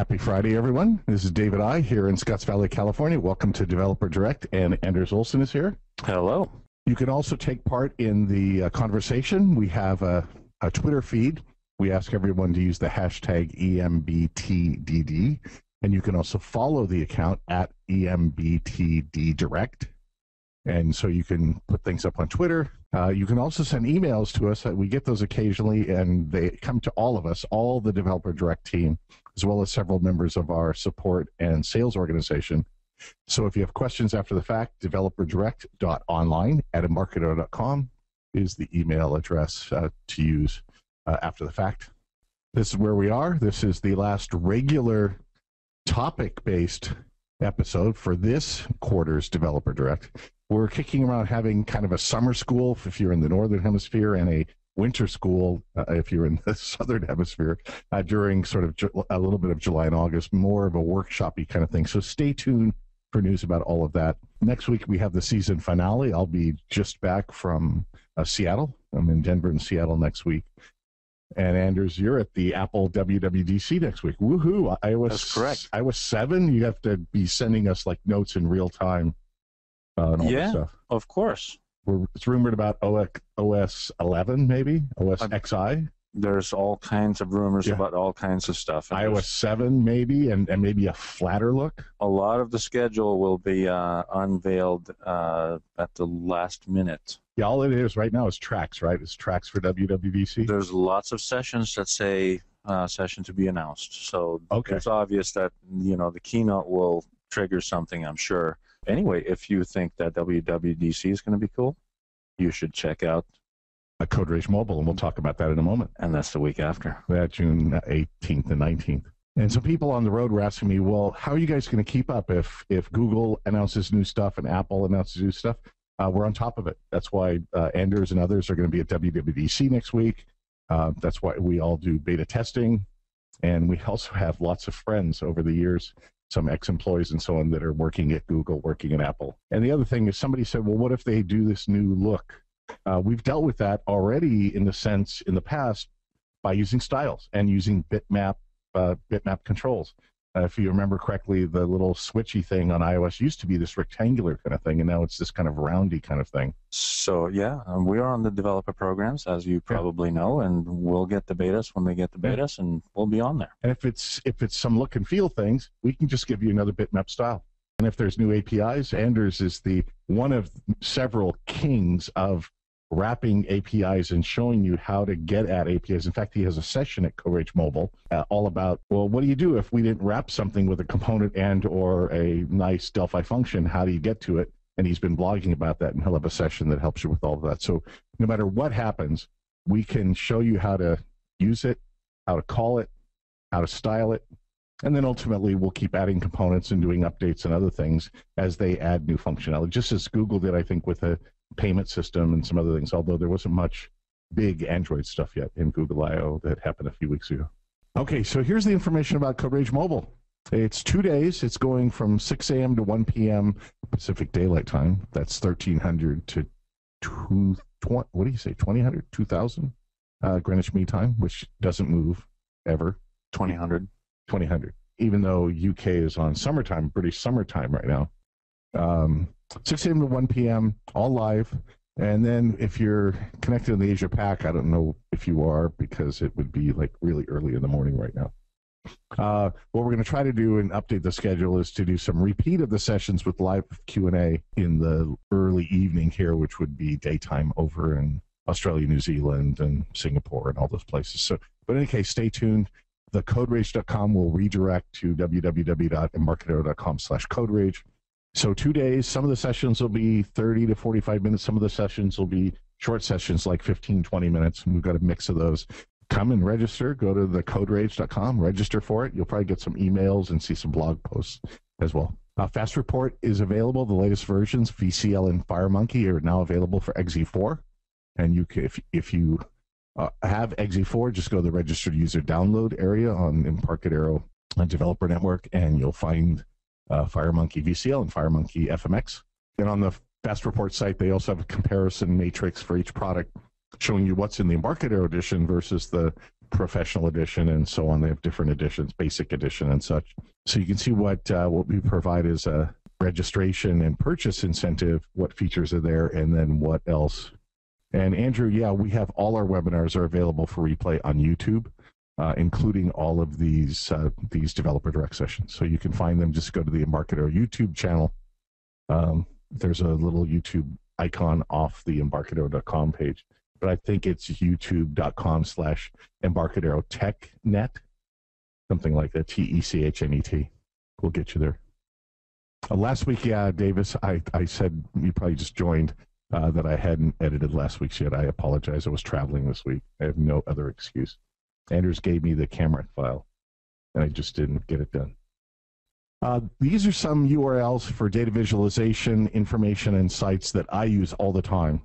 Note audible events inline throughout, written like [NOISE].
Happy Friday, everyone. This is David I here in Scotts Valley, California. Welcome to Developer Direct, and Anders Ohlsson is here. Hello. You can also take part in the uh, conversation. We have a, a Twitter feed. We ask everyone to use the hashtag EMBTDD, and you can also follow the account at EMBTD And so you can put things up on Twitter. Uh, you can also send emails to us. We get those occasionally, and they come to all of us, all the Developer Direct team, as well as several members of our support and sales organization. So if you have questions after the fact, developerdirect.online at embarcadero.com is the email address uh, to use uh, after the fact. This is where we are. This is the last regular topic based episode for this quarter's Developer Direct. We're kicking around having kind of a summer school if you're in the Northern Hemisphere and a winter school uh, if you're in the [LAUGHS] Southern Hemisphere uh, during sort of ju- a little bit of July and August, more of a workshopy kind of thing. So stay tuned for news about all of that. Next week, we have the season finale. I'll be just back from uh, Seattle. I'm in Denver and Seattle next week. And Anders, you're at the Apple WWDC next week. Woohoo! iOS, That's correct. iOS 7, you have to be sending us like notes in real time. Uh, yeah, of course. We're, it's rumored about OS 11, maybe? OS XI? there's all kinds of rumors yeah. about all kinds of stuff. iOS 7, maybe, and, and maybe a flatter look? A lot of the schedule will be uh, unveiled uh, at the last minute. Yeah, all it is right now is tracks, right? It's tracks for WWDC. There's lots of sessions that say uh, session to be announced. So okay. it's obvious that, you know, the keynote will trigger something, I'm sure. Anyway, if you think that WWDC is going to be cool, you should check out uh, Code Rage Mobile, and we'll talk about that in a moment. And that's the week after. That June 18th and 19th. And some people on the road were asking me, well, how are you guys going to keep up if if Google announces new stuff and Apple announces new stuff? Uh, we're on top of it. That's why uh, Anders and others are going to be at WWDC next week. Uh, that's why we all do beta testing. And we also have lots of friends over the years, some ex employees and so on, that are working at Google, working at Apple. And the other thing is, somebody said, well, what if they do this new look? Uh, we've dealt with that already in the sense in the past by using styles and using bitmap uh, bitmap controls. Uh, if you remember correctly, the little switchy thing on iOS used to be this rectangular kind of thing, and now it's this kind of roundy kind of thing. So yeah, um, we are on the developer programs, as you probably yeah. know, and we'll get the betas when they get the betas, yeah. and we'll be on there. And if it's if it's some look and feel things, we can just give you another bitmap style. And if there's new APIs, Anders is the one of several kings of wrapping APIs and showing you how to get at APIs. In fact, he has a session at Rage Mobile uh, all about, well, what do you do if we didn't wrap something with a component and or a nice Delphi function? How do you get to it? And he's been blogging about that, and he'll have a session that helps you with all of that. So no matter what happens, we can show you how to use it, how to call it, how to style it, and then ultimately we'll keep adding components and doing updates and other things as they add new functionality, just as Google did, I think, with a payment system and some other things, although there wasn't much big Android stuff yet in Google I/O that happened a few weeks ago. Okay, so here's the information about CodeRage Mobile. It's two days. It's going from 6 a.m. to 1 p.m. Pacific Daylight Time. That's 1300 to 2, 20, what do you say, 2000, 2000 uh, Greenwich Mean Time, which doesn't move ever. 2000. 2000. Even though UK is on summertime, British summertime right now. Um, 6 a.m. to 1 p.m., all live. And then if you're connected in the Asia Pac, I don't know if you are because it would be like really early in the morning right now. Uh, what we're going to try to do and update the schedule is to do some repeat of the sessions with live Q&A in the early evening here, which would be daytime over in Australia, New Zealand, and Singapore and all those places. So, but in any case, stay tuned. The coderage.com will redirect to www.embarcadero.com slash coderage so two days. Some of the sessions will be 30 to 45 minutes. Some of the sessions will be short sessions, like 15, 20 minutes. And we've got a mix of those. Come and register. Go to the coderage.com, register for it. You'll probably get some emails and see some blog posts as well. Uh, Fast Report is available. The latest versions, VCL and FireMonkey, are now available for XE4. And you can, if, if you uh, have XE4, just go to the registered user download area on Embarcadero Developer Network, and you'll find uh, FireMonkey VCL and FireMonkey FMX. And on the Fast Report site, they also have a comparison matrix for each product showing you what's in the Embarcadero edition versus the professional edition and so on. They have different editions, basic edition and such. So you can see what uh, what we provide is a registration and purchase incentive, what features are there, and then what else. And Andrew, yeah, we have all our webinars are available for replay on YouTube, uh, including all of these uh, these developer direct sessions. So you can find them. Just go to the Embarcadero YouTube channel. Um, there's a little YouTube icon off the embarcadero.com page but I think it's youtube.com slash Embarcadero Tech Net, something like that, T E C H N E T. We'll get you there. Uh, last week, yeah, Davis, I, I said you probably just joined uh, that I hadn't edited last week's yet. I apologize. I was traveling this week. I have no other excuse. Anders gave me the camera file, and I just didn't get it done. Uh, these are some URLs for data visualization, information, and sites that I use all the time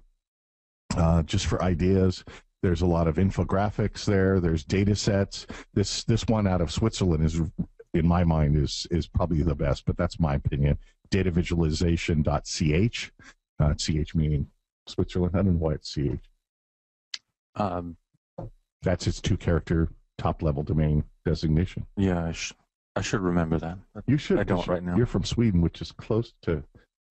uh, just for ideas. There's a lot of infographics there. There's data sets. This this one out of Switzerland is, in my mind, is is probably the best, but that's my opinion. Datavisualization.ch, uh, ch meaning Switzerland. I don't know why it's ch. Um, that's its two character top level domain designation. Yeah, I, sh- I should remember that. You should. I don't right now. You're from Sweden, which is close to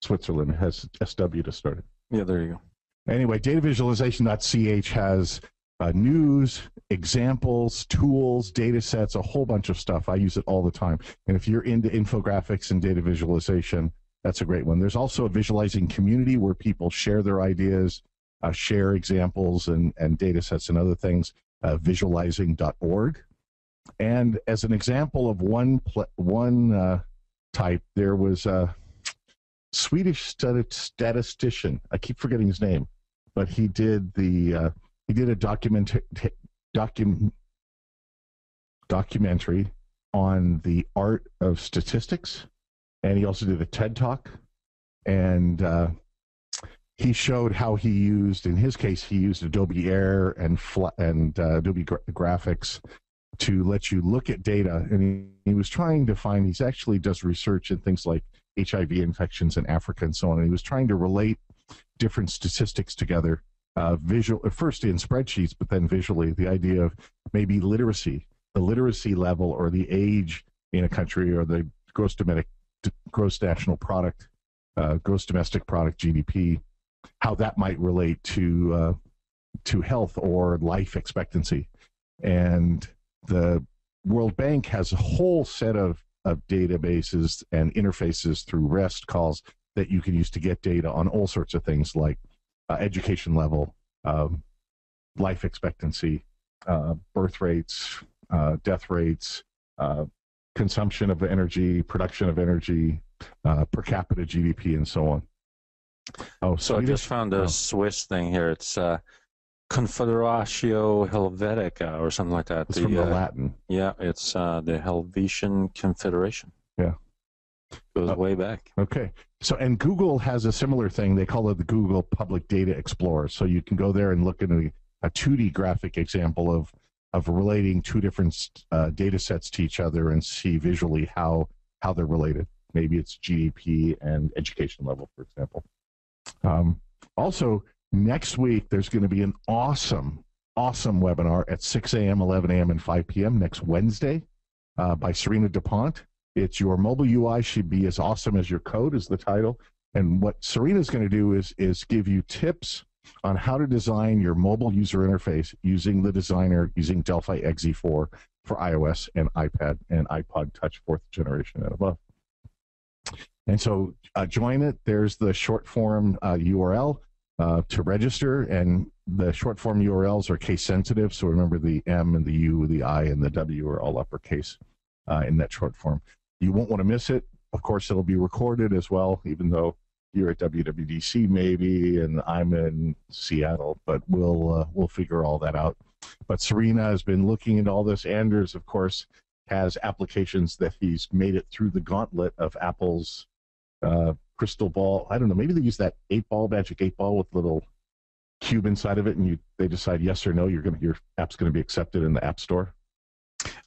Switzerland. It has SW to start it. Yeah, there you go. Anyway, datavisualization.ch has uh, news, examples, tools, data sets, a whole bunch of stuff. I use it all the time. And if you're into infographics and data visualization, that's a great one. There's also a visualizing community where people share their ideas, uh, share examples and, and data sets and other things, uh, visualizing.org. And as an example of one, pl- one uh, type, there was a Swedish statistician. I keep forgetting his name but he did the uh, he did a document docu- documentary on the art of statistics, and he also did a TED talk, and uh, he showed how he used in his case he used Adobe Air and and uh, Adobe Gra- Graphics to let you look at data, and he, he was trying to find. He's actually does research in things like HIV infections in Africa and so on. And he was trying to relate different statistics together, uh, visual first in spreadsheets, but then visually. The idea of maybe literacy, the literacy level, or the age in a country, or the gross domestic gross national product, uh, gross domestic product (GDP), how that might relate to uh, to health or life expectancy, and the World Bank has a whole set of of databases and interfaces through REST calls that you can use to get data on all sorts of things like uh, education level, um, life expectancy, uh, birth rates, uh, death rates, uh, consumption of energy, production of energy, uh, per capita GDP, and so on. Oh, so I just found a oh. Swiss thing here. It's uh, Confederatio Helvetica or something like that. It's the, from the Latin. Yeah, it's the Helvetian Confederation. Yeah. Goes uh, way back. Okay. So, and Google has a similar thing. They call it the Google Public Data Explorer. So you can go there and look at a, a 2D graphic example of of relating two different uh, data sets to each other and see visually how how they're related. Maybe it's GDP and education level, for example. Um, also, next week there's going to be an awesome, awesome webinar at 6 a.m., 11 a.m., and 5 p.m. next Wednesday uh, by Sarina DuPont. It's your mobile UI should be as awesome as your code is the title. And what Sarina's going to do is is give you tips on how to design your mobile user interface using the designer using Delphi XE4 for iOS and iPad and iPod Touch fourth generation and above. And so uh, join it. There's the short form uh, URL uh, to register, and the short form URLs are case sensitive. So remember the M and the U, the I, and the W are all uppercase uh, in that short form. You won't want to miss it. Of course, it'll be recorded as well, even though you're at WWDC maybe, and I'm in Seattle. But we'll uh, we'll figure all that out. But Sarina has been looking into all this. Anders, of course, has applications that he's made it through the gauntlet of Apple's uh, crystal ball. I don't know. Maybe they use that eight ball magic eight ball with little cube inside of it, and you they decide yes or no. You're gonna your app's going to be accepted in the App Store.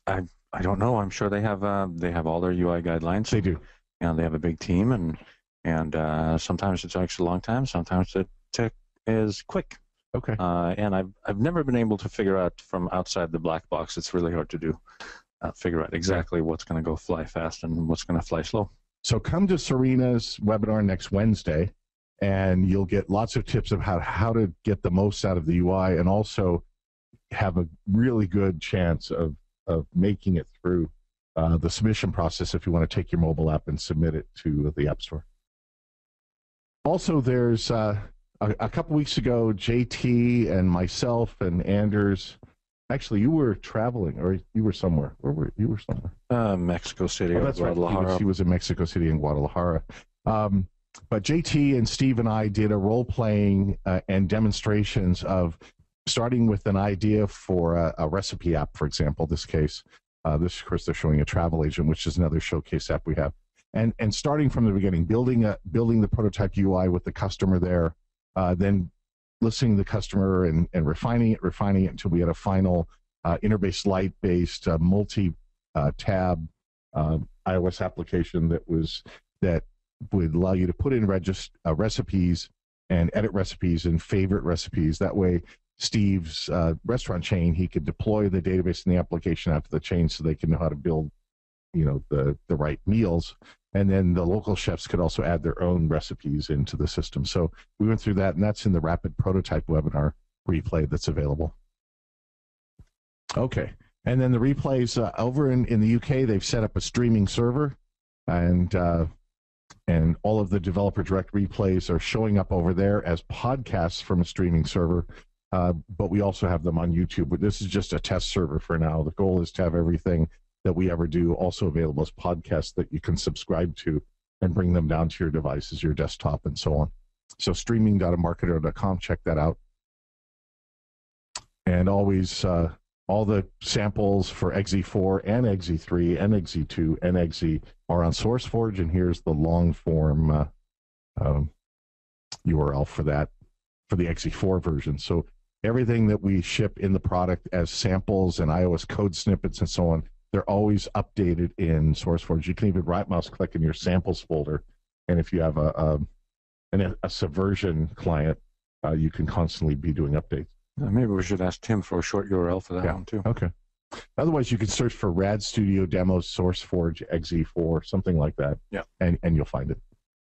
I I don't know. I'm sure they have uh, they have all their UI guidelines. They do. Know, they have a big team, and and uh, sometimes it takes a long time. Sometimes it is quick. Okay. Uh, and I've I've never been able to figure out from outside the black box. It's really hard to do. Uh, figure out exactly what's going to go fly fast and what's going to fly slow. So come to Sarina's webinar next Wednesday, and you'll get lots of tips of how how to get the most out of the UI, and also have a really good chance of of making it through uh, the submission process if you want to take your mobile app and submit it to the App Store. Also, there's uh, a, a, couple weeks ago, JT and myself and Anders. Actually, you were traveling, or you were somewhere. Where were you? Were somewhere? Uh, Mexico City. Oh, that's Guadalajara. Right. He was, was, in Mexico City and Guadalajara. Um, but JT and Steve and I did a role playing uh, and demonstrations of starting with an idea for a, a recipe app, for example, this case. Uh, this, of course, they're showing a travel agent, which is another showcase app we have and and starting from the beginning, building a building the prototype UI with the customer there, uh, then listening to the customer and, and refining it, refining it until we had a final uh, Interbase Lite based uh, multi uh, tab uh, iOS application that was that would allow you to put in regist- uh, recipes and edit recipes and favorite recipes. That way, Steve's restaurant chain he could deploy the database and the application out to the chain so they can know how to build you know the the right meals and then the local chefs could also add their own recipes into the system. So we went through that and that's in the rapid prototype webinar replay that's available. Okay. And then the replays uh, over in, in the uk they've set up a streaming server and uh, and all of the developer direct replays are showing up over there as podcasts from a streaming server. Uh, but we also have them on youtube. But this is just a test server for now. The goal is to have everything that we ever do also available as podcasts that you can subscribe to and bring them down to your devices, your desktop, and so on. So streaming.marketer.com, check that out. And always uh, all the samples for XE4 and XE3 and XE2 and XE are on SourceForge, and here's the long form uh, um, URL for that for the XE4 version. So everything that we ship in the product as samples and iOS code snippets and so on they're always updated in SourceForge. You can even right mouse click in your samples folder, and if you have a a, an, a subversion client, uh, you can constantly be doing updates. Maybe we should ask Tim for a short URL for that yeah. one too. Okay. Otherwise, you can search for Rad Studio Demos SourceForge XE4 something like that. Yeah. And and you'll find it.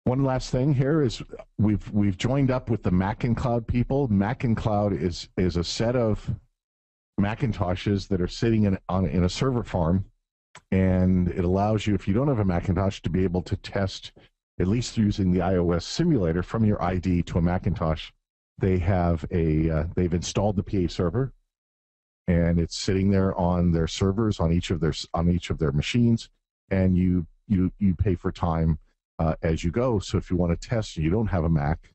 One last thing here is we've we've joined up with the MacinCloud people. MacinCloud is is a set of Macintoshes that are sitting in on in a server farm, and it allows you, if you don't have a Macintosh, to be able to test at least using the iOS simulator from your ID to a Macintosh. They have a uh, they've installed the PA server, and it's sitting there on their servers on each of their on each of their machines, and you you you pay for time uh, as you go. So if you want to test and you don't have a Mac,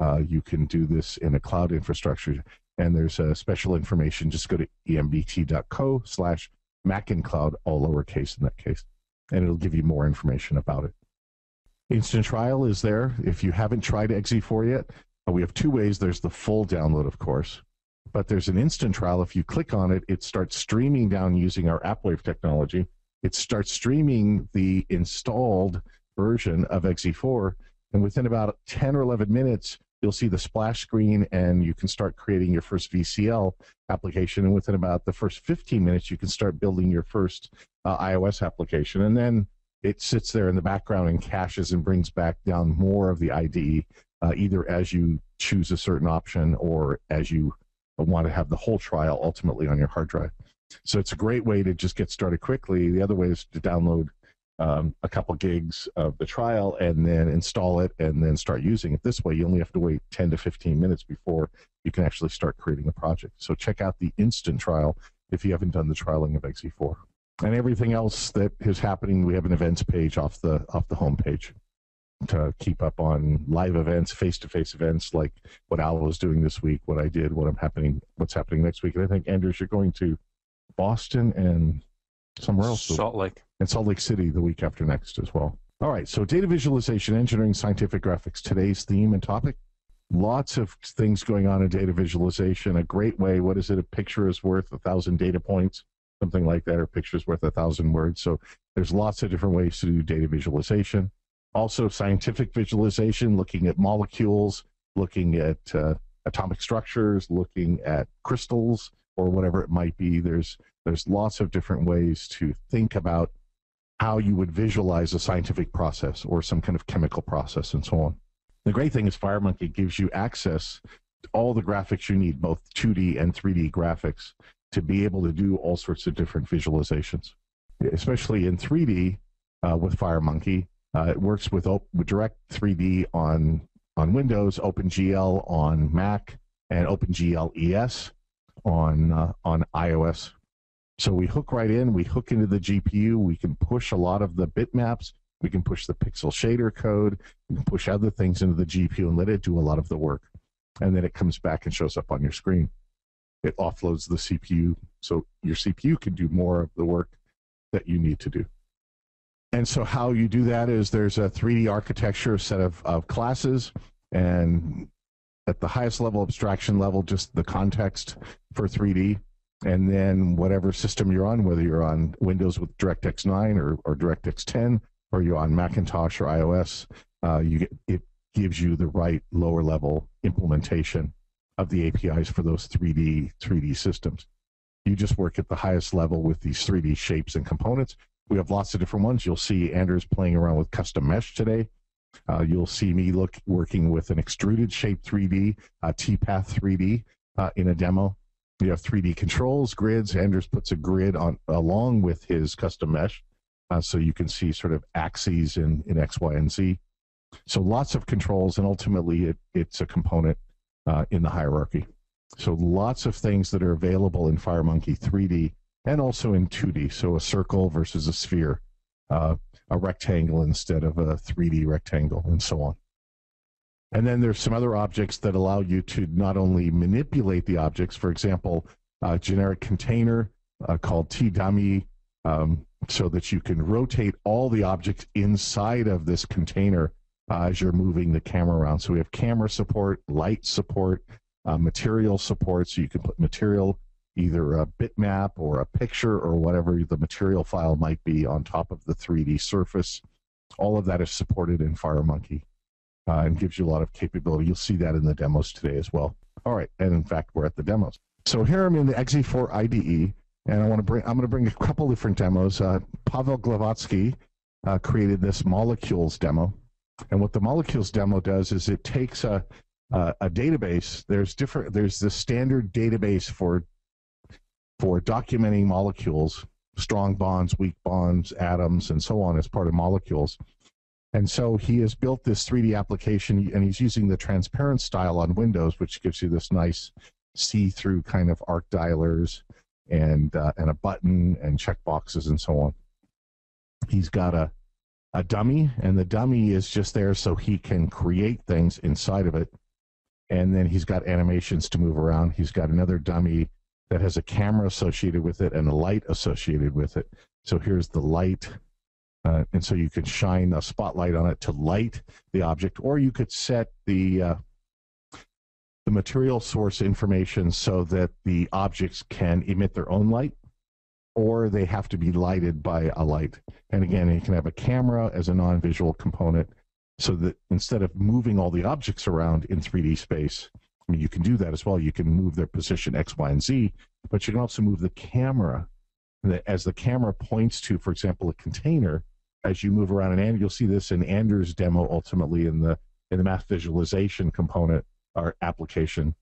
uh, you can do this in a cloud infrastructure and there's a special information. Just go to embt.co slash macincloud, all lowercase in that case, and it'll give you more information about it. Instant trial is there. If you haven't tried XE4 yet, uh, we have two ways. There's the full download, of course, but there's an instant trial. If you click on it, it starts streaming down using our AppWave technology. It starts streaming the installed version of XE4, and within about 10 or 11 minutes, you'll see the splash screen and you can start creating your first VCL application. And within about the first 15 minutes, you can start building your first uh, iOS application. And then it sits there in the background and caches and brings back down more of the IDE, uh, either as you choose a certain option or as you want to have the whole trial ultimately on your hard drive. So it's a great way to just get started quickly. The other way is to download um, a couple gigs of the trial and then install it and then start using it. This way, you only have to wait 10 to 15 minutes before you can actually start creating a project. So check out the instant trial if you haven't done the trialing of XE4. And everything else that is happening, we have an events page off the off the homepage to keep up on live events, face-to-face events like what Al was doing this week, what I did, what I'm happening, what's happening next week. And I think Anders, you're going to Boston and somewhere else. Salt Lake. And Salt Lake City the week after next as well. All right, so data visualization, engineering, scientific graphics, today's theme and topic. Lots of things going on in data visualization. A great way, what is it? A picture is worth a thousand data points, something like that, or picture is worth a thousand words. So there's lots of different ways to do data visualization. Also, scientific visualization, looking at molecules, looking at uh, atomic structures, looking at crystals, or whatever it might be. There's there's lots of different ways to think about how you would visualize a scientific process or some kind of chemical process and so on. The great thing is FireMonkey gives you access to all the graphics you need, both 2D and 3D graphics, to be able to do all sorts of different visualizations. Especially in 3D uh, with FireMonkey, uh, it works with, op- with Direct 3D on on Windows, OpenGL on Mac, and OpenGL ES on uh, on iOS. So we hook right in, we hook into the GPU, we can push a lot of the bitmaps, we can push the pixel shader code, we can push other things into the GPU and let it do a lot of the work. And then it comes back and shows up on your screen. It offloads the CPU so your CPU can do more of the work that you need to do. And so how you do that is there's a 3D architecture set of, of classes and at the highest level abstraction level, just the context for 3D. And then whatever system you're on, whether you're on Windows with DirectX 9 or, or DirectX 10, or you're on Macintosh or iOS, uh, you get, it gives you the right lower level implementation of the APIs for those 3D 3D systems. You just work at the highest level with these 3D shapes and components. We have lots of different ones. You'll see Anders playing around with custom mesh today. Uh, you'll see me look working with an extruded shape 3D, uh, T-Path 3D uh, in a demo. You have 3D controls, grids. Anders puts a grid on along with his custom mesh, uh, so you can see sort of axes in, in X, Y, and Z. So lots of controls, and ultimately it, it's a component uh, in the hierarchy. So lots of things that are available in FireMonkey 3D and also in 2D. So a circle versus a sphere. Uh, a rectangle instead of a 3D rectangle, and so on. And then there's some other objects that allow you to not only manipulate the objects, for example, a generic container uh, called T-Dummy, um, so that you can rotate all the objects inside of this container uh, as you're moving the camera around. So we have camera support, light support, uh, material support, so you can put material either a bitmap or a picture or whatever the material file might be on top of the 3D surface. All of that is supported in FireMonkey uh, and gives you a lot of capability. You'll see that in the demos today as well. All right, and in fact, we're at the demos. So here I'm in the XE4 IDE, and I want to bring. I'm going to bring a couple different demos. Uh, Pawel Glowacki uh, created this molecules demo, and what the molecules demo does is it takes a a, a database. There's different. There's the standard database for for documenting molecules, strong bonds, weak bonds, atoms, and so on as part of molecules. And so he has built this 3D application, and he's using the transparent style on Windows, which gives you this nice see-through kind of arc dialers and uh, and a button and checkboxes and so on. He's got a a dummy, and the dummy is just there so he can create things inside of it. And then he's got animations to move around. He's got another dummy that has a camera associated with it and a light associated with it. So here's the light. Uh, and so you could shine a spotlight on it to light the object, or you could set the uh, the material source information so that the objects can emit their own light, or they have to be lighted by a light. And again, you can have a camera as a non-visual component, so that instead of moving all the objects around in 3D space, I mean, you can do that as well. You can move their position X, Y, and Z, but you can also move the camera. As the camera points to, for example, a container, as you move around, and you'll see this in Anders' demo ultimately in the in the math visualization component or application.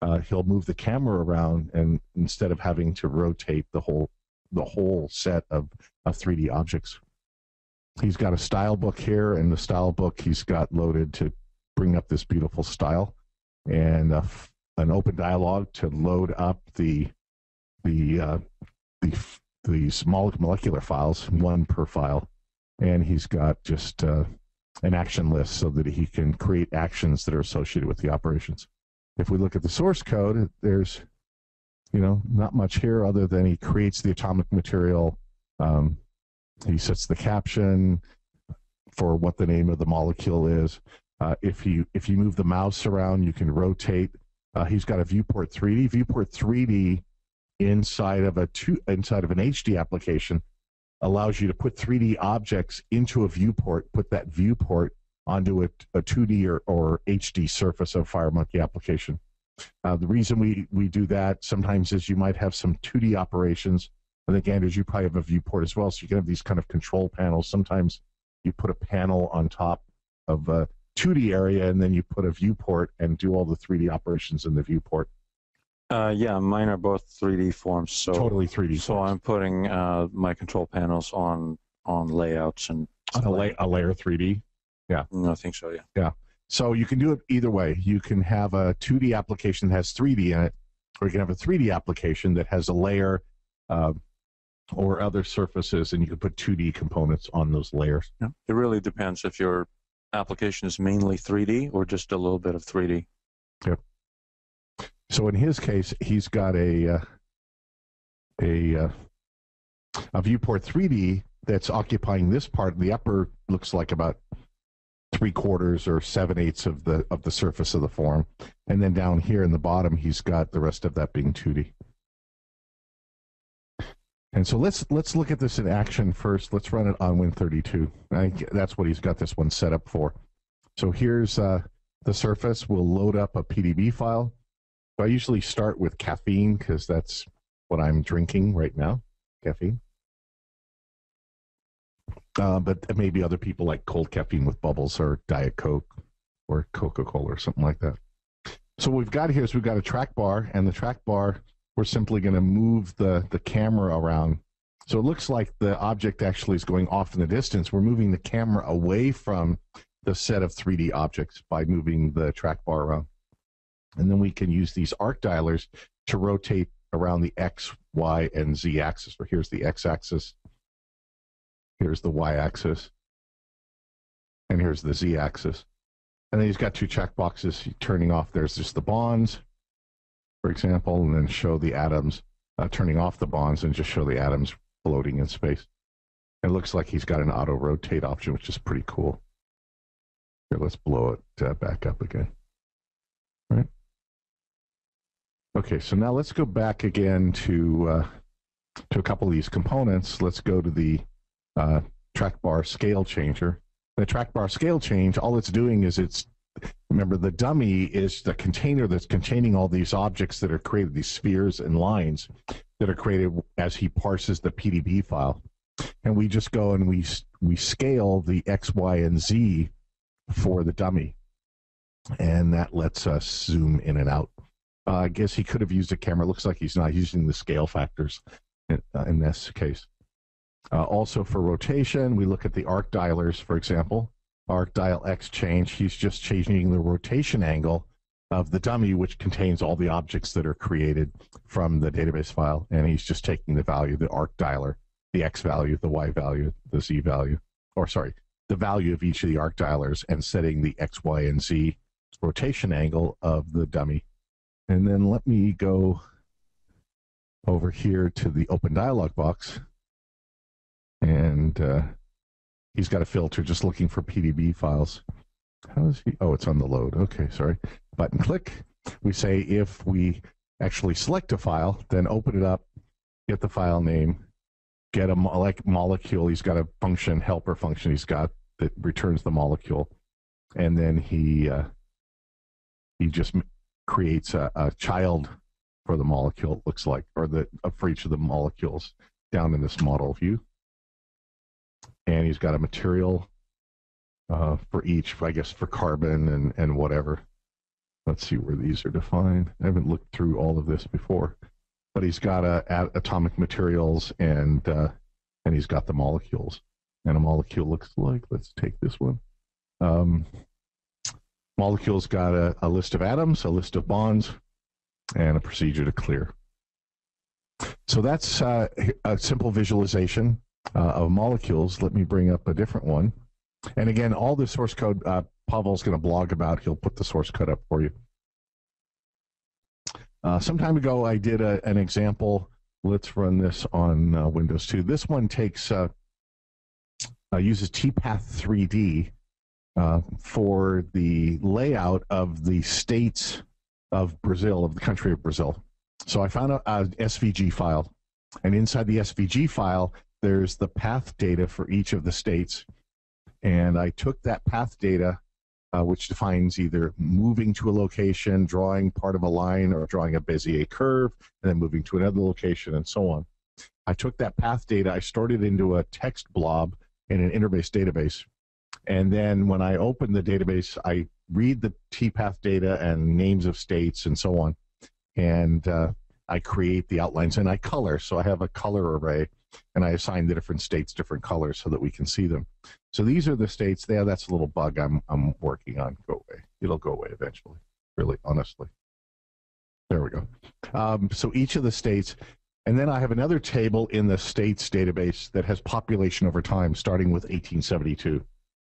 Uh, he'll move the camera around, and instead of having to rotate the whole the whole set of, of 3D objects. He's got a style book here, and the style book he's got loaded to bring up this beautiful style and uh, an open dialogue to load up the the uh, the these molecular files, one per file, and he's got just uh, an action list so that he can create actions that are associated with the operations. If we look at the source code, there's you know not much here other than he creates the atomic material. Um, he sets the caption for what the name of the molecule is. Uh, if you if you move the mouse around, you can rotate. Uh, he's got a viewport 3D. Viewport 3D inside of a two inside of an HD application allows you to put 3D objects into a viewport, put that viewport onto a, a 2D or, or HD surface of FireMonkey application. Uh, the reason we, we do that sometimes is you might have some 2D operations. I think, Anders, you probably have a viewport as well. So you can have these kind of control panels. Sometimes you put a panel on top of a 2D area and then you put a viewport and do all the 3D operations in the viewport. Uh, yeah, mine are both 3D forms. So totally 3D. So forms. I'm putting uh, my control panels on on layouts and on a, la- a layer 3D. Yeah, I think so. Yeah. Yeah. So you can do it either way. You can have a 2D application that has 3D in it, or you can have a 3D application that has a layer uh, or other surfaces, and you can put 2D components on those layers. Yeah. It really depends if your application is mainly 3D or just a little bit of 3D. Yep. So in his case, he's got a uh, a uh, a viewport 3D that's occupying this part. The upper looks like about three quarters or seven eighths of the of the surface of the form, and then down here in the bottom, he's got the rest of that being 2D. And so let's let's look at this in action first. Let's run it on Win32. I, that's what he's got this one set up for. So here's uh, the surface. We'll load up a PDB file. I usually start with caffeine because that's what I'm drinking right now, caffeine. Uh, but maybe other people like cold caffeine with bubbles or Diet Coke or Coca Cola or something like that. So what we've got here is we've got a track bar, and the track bar, we're simply going to move the, the camera around. So it looks like the object actually is going off in the distance. We're moving the camera away from the set of 3D objects by moving the track bar around. And then we can use these arc dialers to rotate around the X, Y, and Z axis. So here's the X axis, Here's the y-axis. And here's the z-axis. And then he's got two check boxes turning off. There's just the bonds, for example, and then show the atoms, uh, turning off the bonds and just show the atoms floating in space. It looks like he's got an auto rotate option, which is pretty cool. Here, let's blow it uh, back up again. All right. Okay, so now let's go back again to uh, to a couple of these components. Let's go to the uh, track bar scale changer. The track bar scale change, all it's doing is it's remember the dummy is the container that's containing all these objects that are created, these spheres and lines that are created as he parses the PDB file. And we just go and we we scale the X, Y, and Z for the dummy. And that lets us zoom in and out. Uh, I guess he could have used a camera. Looks like he's not using the scale factors in, uh, in this case. Uh, also for rotation, we look at the arc dialers, for example. Arc dial X change, he's just changing the rotation angle of the dummy, which contains all the objects that are created from the database file. And he's just taking the value, the arc dialer, the X value, the Y value, the Z value, or sorry, the value of each of the arc dialers and setting the X, Y, and Z rotation angle of the dummy. And then let me go over here to the open dialog box and uh, he's got a filter just looking for PDB files. How is he? Oh, it's on the load. Okay, sorry. Button click. We say if we actually select a file, then open it up, get the file name, get a like molecule. He's got a function, helper function. He's got that returns the molecule, and then he uh, he just creates a, a child for the molecule. It looks like, or the uh, for each of the molecules down in this model view and he's got a material uh, for each, I guess, for carbon and, and whatever. Let's see where these are defined. I haven't looked through all of this before, but he's got a atomic materials and uh, and he's got the molecules. And a molecule looks like. Let's take this one. Um, molecule's got a, a list of atoms, a list of bonds, and a procedure to clear. So that's uh, a simple visualization uh, of molecules. Let me bring up a different one. And again, all the source code uh, Pawel's going to blog about. He'll put the source code up for you. Uh, some time ago, I did a, an example. Let's run this on uh, Windows 2. This one takes uh, uh uses TPath 3D uh, for the layout of the states of Brazil, of the country of Brazil. So I found a, SVG file, and inside the SVG file, there's the path data for each of the states. And I took that path data uh, which defines either moving to a location, drawing part of a line, or drawing a Bezier curve, and then moving to another location, and so on. I took that path data, I stored it into a text blob in an interbase database. And then when I open the database, I read the TPath data and names of states and so on. And uh, I create the outlines and I color. So I have a color array and I assign the different states different colors so that we can see them. So these are the states there. That's a little bug I'm, I'm working on. Go away. It'll go away eventually, really, honestly. There we go. Um, so each of the states, and then I have another table in the states database that has population over time, starting with 1872.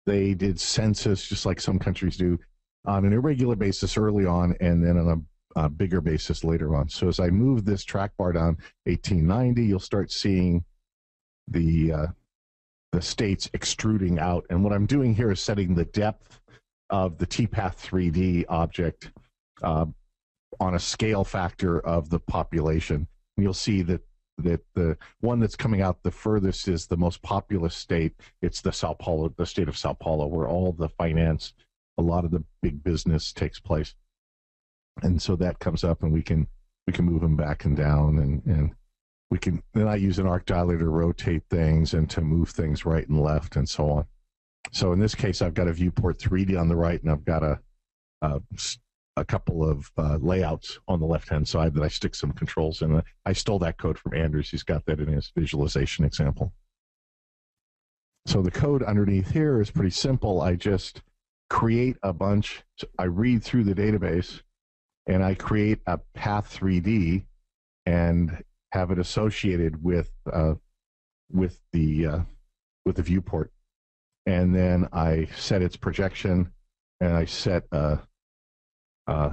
They did census just like some countries do on an irregular basis early on, and then on a, a bigger basis later on. So as I move this track bar down 1890, you'll start seeing the uh, the states extruding out. And what I'm doing here is setting the depth of the TPath 3D object uh, on a scale factor of the population. And you'll see that that the one that's coming out the furthest is the most populous state. It's the Sao Paulo, the state of Sao Paulo, where all the finance, a lot of the big business takes place. And so that comes up, and we can we can move them back and down, and and we can then I use an arc dialer to rotate things and to move things right and left and so on. So in this case, I've got a viewport 3D on the right, and I've got a a, a couple of uh, layouts on the left hand side that I stick some controls in. I stole that code from Anders. He's got that in his visualization example. So the code underneath here is pretty simple. I just create a bunch. I read through the database, and I create a path 3D, and have it associated with uh, with the uh, with the viewport, and then I set its projection, and I set uh, uh,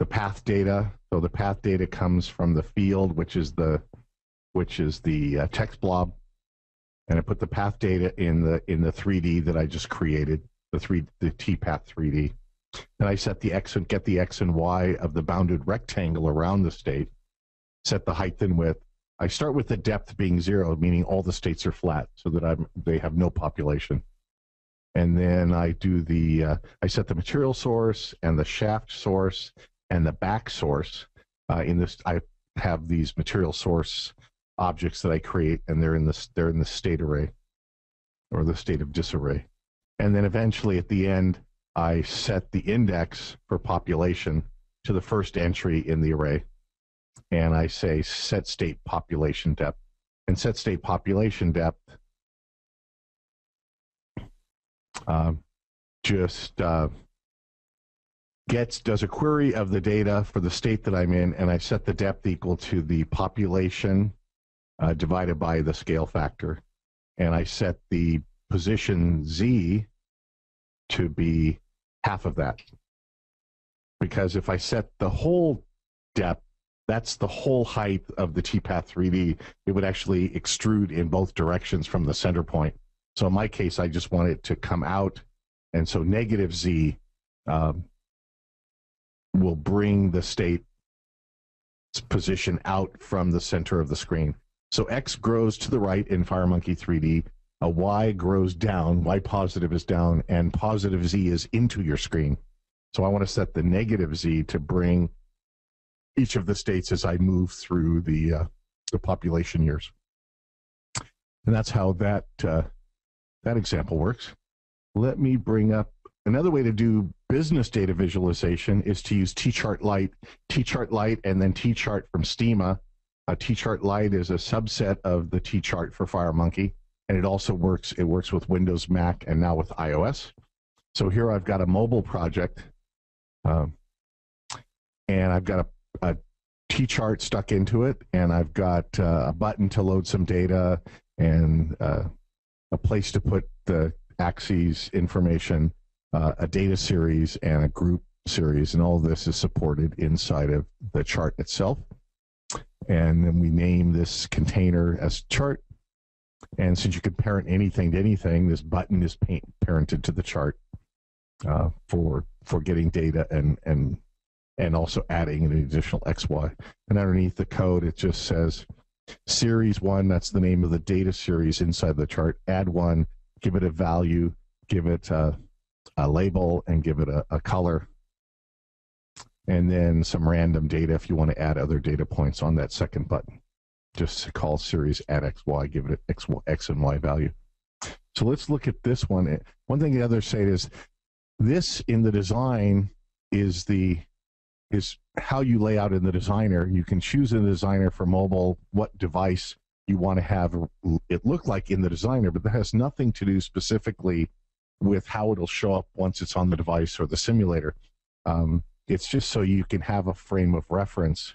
the path data. So the path data comes from the field, which is the which is the uh, text blob, and I put the path data in the in the 3D that I just created, the three the TPath 3D. And I set the x and get the x and y of the bounded rectangle around the state set the height and width. I start with the depth being zero, meaning all the states are flat, so that I'm they have no population. And then I do the uh, I set the material source and the shaft source and the back source. Uh, in this, I have these material source objects that I create, and they're in this they're in the state array or the state of disarray. And then eventually at the end, I set the index for population to the first entry in the array and I say set state population depth. And set state population depth uh, just uh, gets does a query of the data for the state that I'm in, and I set the depth equal to the population uh, divided by the scale factor, and I set the position z to be half of that. Because if I set the whole depth that's the whole height of the TPath 3D. It would actually extrude in both directions from the center point. So in my case, I just want it to come out, and so negative z um, will bring the state position out from the center of the screen. So x grows to the right in FireMonkey 3D. A y grows down, y positive is down, and positive z is into your screen. So I want to set the negative z to bring each of the states as I move through the uh, the population years. And that's how that uh, that example works. Let me bring up another way to do business data visualization is to use TeeChart Lite, TeeChart Lite, and then TeeChart from Steema. Uh, TeeChart Lite is a subset of the TeeChart for FireMonkey, and it also works. It works with Windows, Mac, and now with iOS. So here I've got a mobile project, um, and I've got a a TeeChart stuck into it, and I've got uh, a button to load some data and uh, a place to put the axes information, uh, a data series, and a group series, and all this is supported inside of the chart itself. And then we name this container as chart. And since you can parent anything to anything, this button is parented to the chart uh, for for getting data and and and also adding an additional XY. And underneath the code, it just says series one, that's the name of the data series inside the chart. Add one, give it a value, give it a, a label and give it a, a color and then some random data if you want to add other data points on that second button. Just call series add XY, give it X, X and Y value. So let's look at this one. One thing the others say is this in the design is the is how you lay out in the designer. You can choose in the designer for mobile what device you want to have it look like in the designer, but that has nothing to do specifically with how it'll show up once it's on the device or the simulator. Um, it's just so you can have a frame of reference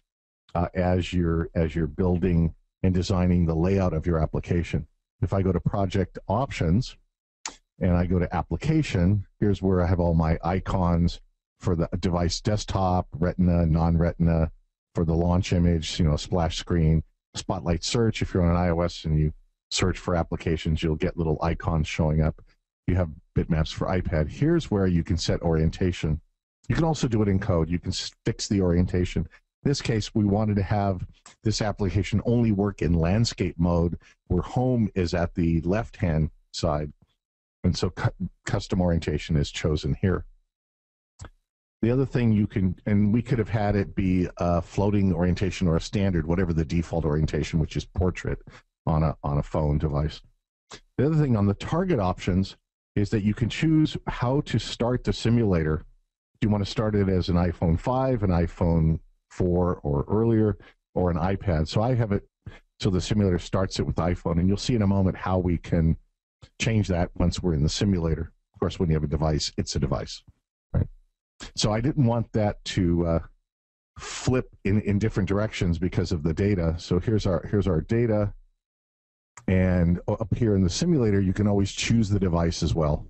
uh, as you're as you're building and designing the layout of your application. If I go to project options and I go to application, here's where I have all my icons for the device desktop, retina, non-retina, for the launch image, you know, a splash screen, spotlight search. If you're on an iOS and you search for applications, you'll get little icons showing up. You have bitmaps for iPad. Here's where you can set orientation. You can also do it in code. You can fix the orientation. In this case, we wanted to have this application only work in landscape mode where home is at the left-hand side. And so cu custom orientation is chosen here. The other thing you can, and we could have had it be a floating orientation or a standard, whatever the default orientation, which is portrait on a, on a phone device. The other thing on the target options is that you can choose how to start the simulator Do you want to start it as an iPhone 5, an iPhone 4 or earlier, or an iPad? So I have it so the simulator starts it with iPhone, and you'll see in a moment how we can change that once we're in the simulator. Of course, when you have a device, it's a device. So I didn't want that to uh, flip in, in different directions because of the data. So here's our here's our data, and up here in the simulator, you can always choose the device as well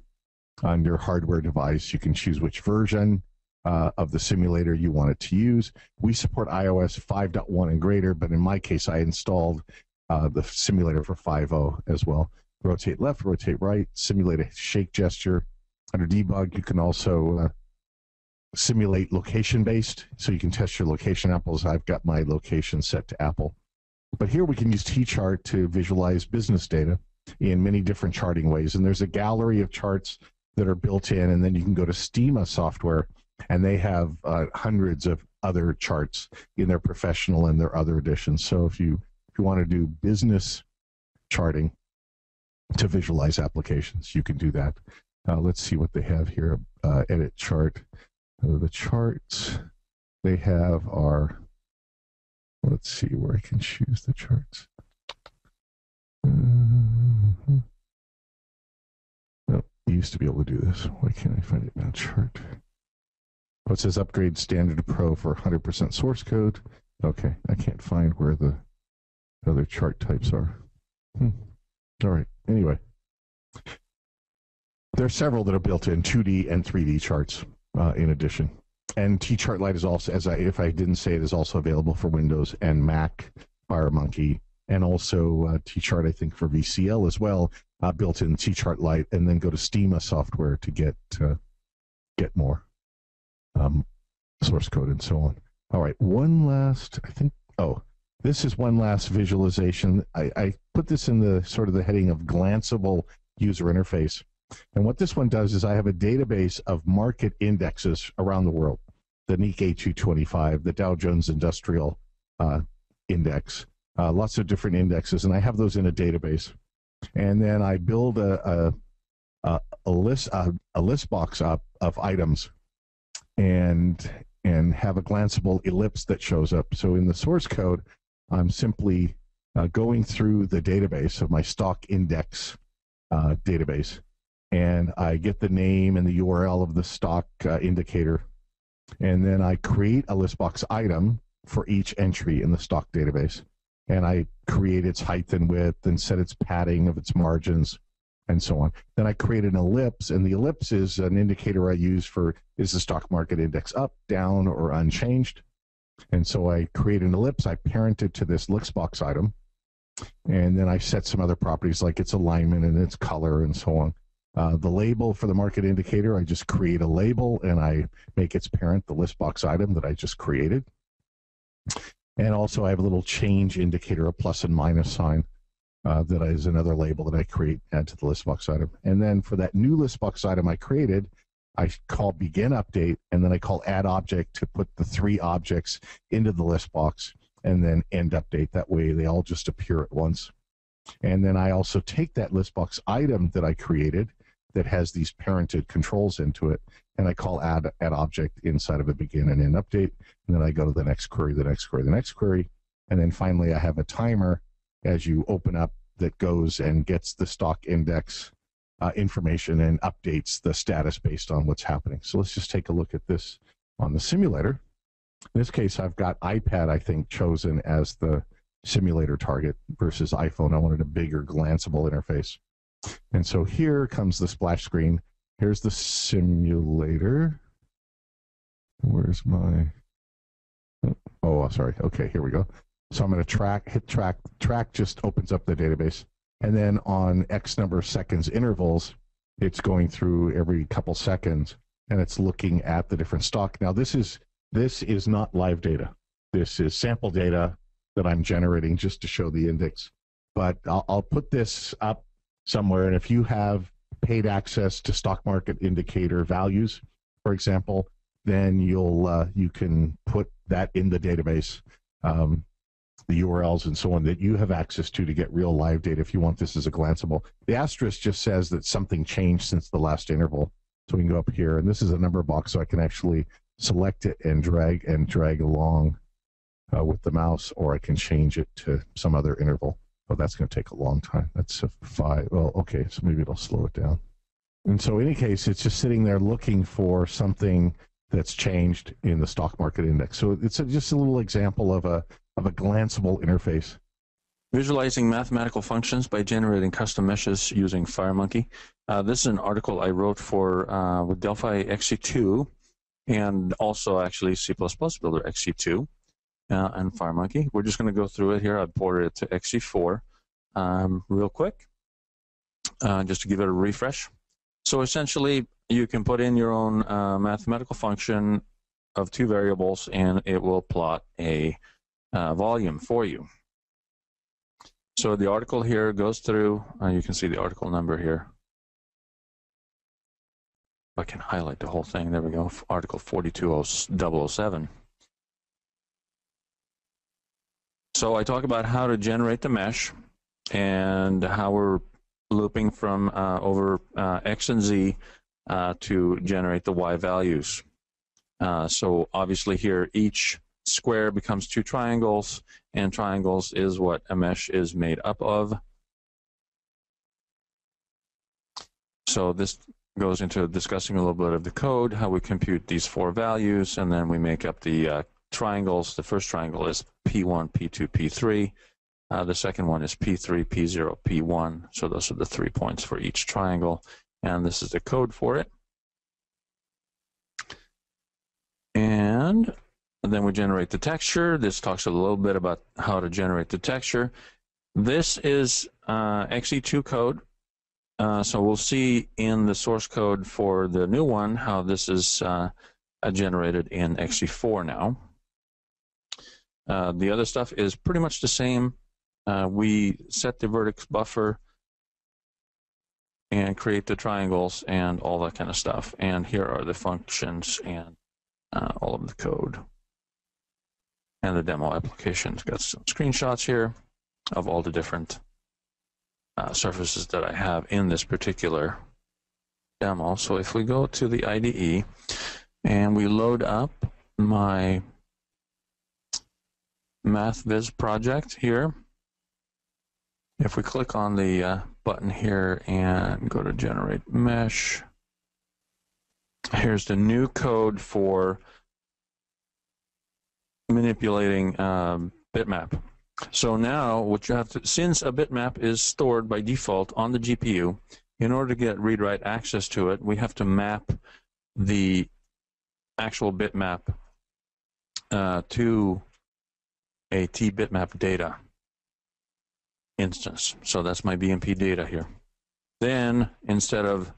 on your hardware device. You can choose which version uh, of the simulator you want it to use. We support iOS 5.1 and greater, but in my case, I installed uh, the simulator for 5.0 as well. Rotate left, rotate right, simulate a shake gesture. Under debug, you can also uh, simulate location based, so you can test your location apples. I've got my location set to Apple. But here we can use TeeChart to visualize business data in many different charting ways. And there's a gallery of charts that are built in, and then you can go to Steema software, and they have uh, hundreds of other charts in their professional and their other editions. So if you if you want to do business charting to visualize applications, you can do that. Uh, let's see what they have here. Uh, edit chart. Uh, the charts they have are. Let's see where I can choose the charts. Uh, I used to be able to do this. Why can't I find it now? Chart. Oh, it says upgrade standard pro for 100% source code. Okay, I can't find where the other chart types are. Hmm. All right, anyway. There are several that are built in 2D and 3D charts uh, in addition. And TeeChart Lite is also, as I, if I didn't say it, is also available for Windows and Mac, FireMonkey, and also uh, TeeChart, I think, for VCL as well, uh, built in TeeChart Lite, and then go to Steema software to get uh, get more um, source code and so on. All right, one last, I think. Oh, this is one last visualization. I, I put this in the sort of the heading of glanceable user interface. And what this one does is I have a database of market indexes around the world. The Nikkei 225, the Dow Jones Industrial uh, Index, uh, lots of different indexes, and I have those in a database. And then I build a, a, a, a list a, a list box up of items, and and have a glanceable ellipse that shows up. So in the source code, I'm simply uh, going through the database of my stock index uh, database, and I get the name and the URL of the stock uh, indicator, and then I create a list box item for each entry in the stock database and I create its height and width and set its padding of its margins and so on. Then I create an ellipse, and the ellipse is an indicator I use for is the stock market index up, down, or unchanged. And so I create an ellipse, I parent it to this box item, and then I set some other properties like its alignment and its color and so on. Uh, the label for the market indicator, I just create a label and I make its parent the list box item that I just created. And also I have a little change indicator, a plus and minus sign. Uh, that is another label that I create, add to the list box item. And then for that new list box item I created, I call begin update, and then I call add object to put the three objects into the list box, and then end update. That way they all just appear at once. And then I also take that list box item that I created that has these parented controls into it, and I call add add object inside of a begin and end update. And then I go to the next query, the next query, the next query. And then finally I have a timer as you open up that goes and gets the stock index uh, information and updates the status based on what's happening. So let's just take a look at this on the simulator. In this case, I've got iPad, I think, chosen as the simulator target versus iPhone. I wanted a bigger, glanceable interface. And so here comes the splash screen. Here's the simulator. Where's my. Oh, oh sorry. Okay, here we go. So I'm going to track, hit track. Track just opens up the database. And then on X number of seconds intervals, it's going through every couple seconds and it's looking at the different stock. Now this is this is not live data. This is sample data that I'm generating just to show the index. But I'll, I'll put this up somewhere, and if you have paid access to stock market indicator values, for example, then you'll uh, you can put that in the database. Um, the URLs and so on that you have access to to get real live data if you want this as a glanceable. The asterisk just says that something changed since the last interval. So we can go up here, and this is a number box, so I can actually select it and drag and drag along uh, with the mouse, or I can change it to some other interval. Oh, that's going to take a long time. That's a five. Well, okay, so maybe it'll slow it down. And so, in any case, it's just sitting there looking for something that's changed in the stock market index. So it's a, just a little example of a of a glanceable interface. Visualizing mathematical functions by generating custom meshes using FireMonkey. Uh, this is an article I wrote for uh, with Delphi XE2 and also actually C++ Builder XE2 uh, and FireMonkey. We're just going to go through it here. I've ported it to XE4 um, real quick uh, just to give it a refresh. So essentially, you can put in your own uh, mathematical function of two variables and it will plot a uh, volume for you. So the article here goes through, uh, you can see the article number here. I can highlight the whole thing, there we go, article 42007. So I talk about how to generate the mesh and how we're looping from uh, over uh, X and Z uh, to generate the Y values. Uh, so obviously here each square becomes two triangles, and triangles is what a mesh is made up of. So this goes into discussing a little bit of the code, how we compute these four values, and then we make up the uh, triangles. The first triangle is P1, P2, P3. Uh, the second one is P3, P0, P1. So those are the three points for each triangle. And this is the code for it. And then we generate the texture. This talks a little bit about how to generate the texture. This is uh, XE2 code. Uh, so we'll see in the source code for the new one how this is uh, generated in XE4 now. Uh, the other stuff is pretty much the same. Uh, we set the vertex buffer and create the triangles and all that kind of stuff. And here are the functions and uh, all of the code and the demo application's got some screenshots here of all the different uh, surfaces that I have in this particular demo. So if we go to the IDE and we load up my MathViz project here, if we click on the uh, button here and go to generate mesh, here's the new code for manipulating um, bitmap. So now what you have to, since a bitmap is stored by default on the GPU, in order to get read-write access to it, we have to map the actual bitmap uh, to a tbitmap data instance. So that's my BMP data here. Then, instead of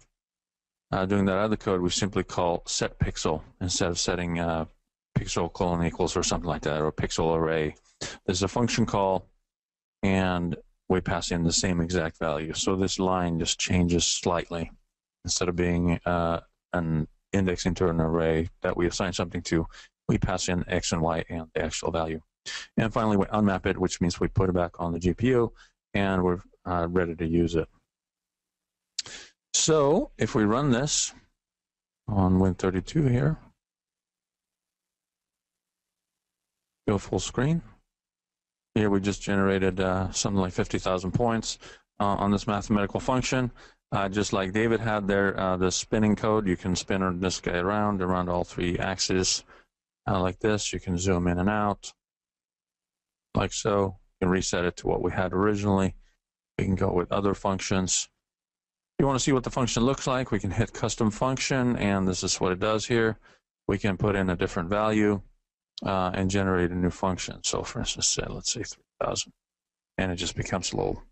uh, doing that other code, we simply call set pixel instead of setting uh, pixel colon equals or something like that, or pixel array. There's a function call, and we pass in the same exact value. So this line just changes slightly. Instead of being uh, an indexing to an array that we assign something to, we pass in x and y and the actual value. And finally, we unmap it, which means we put it back on the GPU and we're uh, ready to use it. So if we run this on Win32 here, go full screen. Here we just generated uh, something like 50,000 points uh, on this mathematical function. Uh, just like David had there, uh, the spinning code, you can spin this guy around, around all three axes uh, like this. You can zoom in and out like so. You can reset it to what we had originally. We can go with other functions. If you want to see what the function looks like, we can hit custom function, and this is what it does here. We can put in a different value uh, and generate a new function. So for instance, say, let's say 3000, and it just becomes a little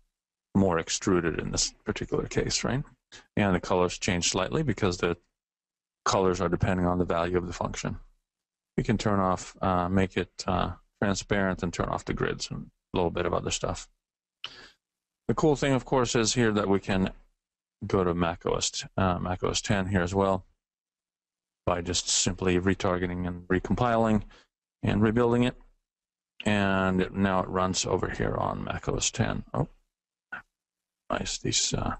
more extruded in this particular case, right? And the colors change slightly because the colors are depending on the value of the function. We can turn off, uh, make it uh, transparent and turn off the grids and a little bit of other stuff. The cool thing, of course, is here that we can go to Mac OS, uh, Mac OS 10 here as well by just simply retargeting and recompiling and rebuilding it. And it, now it runs over here on Mac OS 10. Oh, nice. These uh,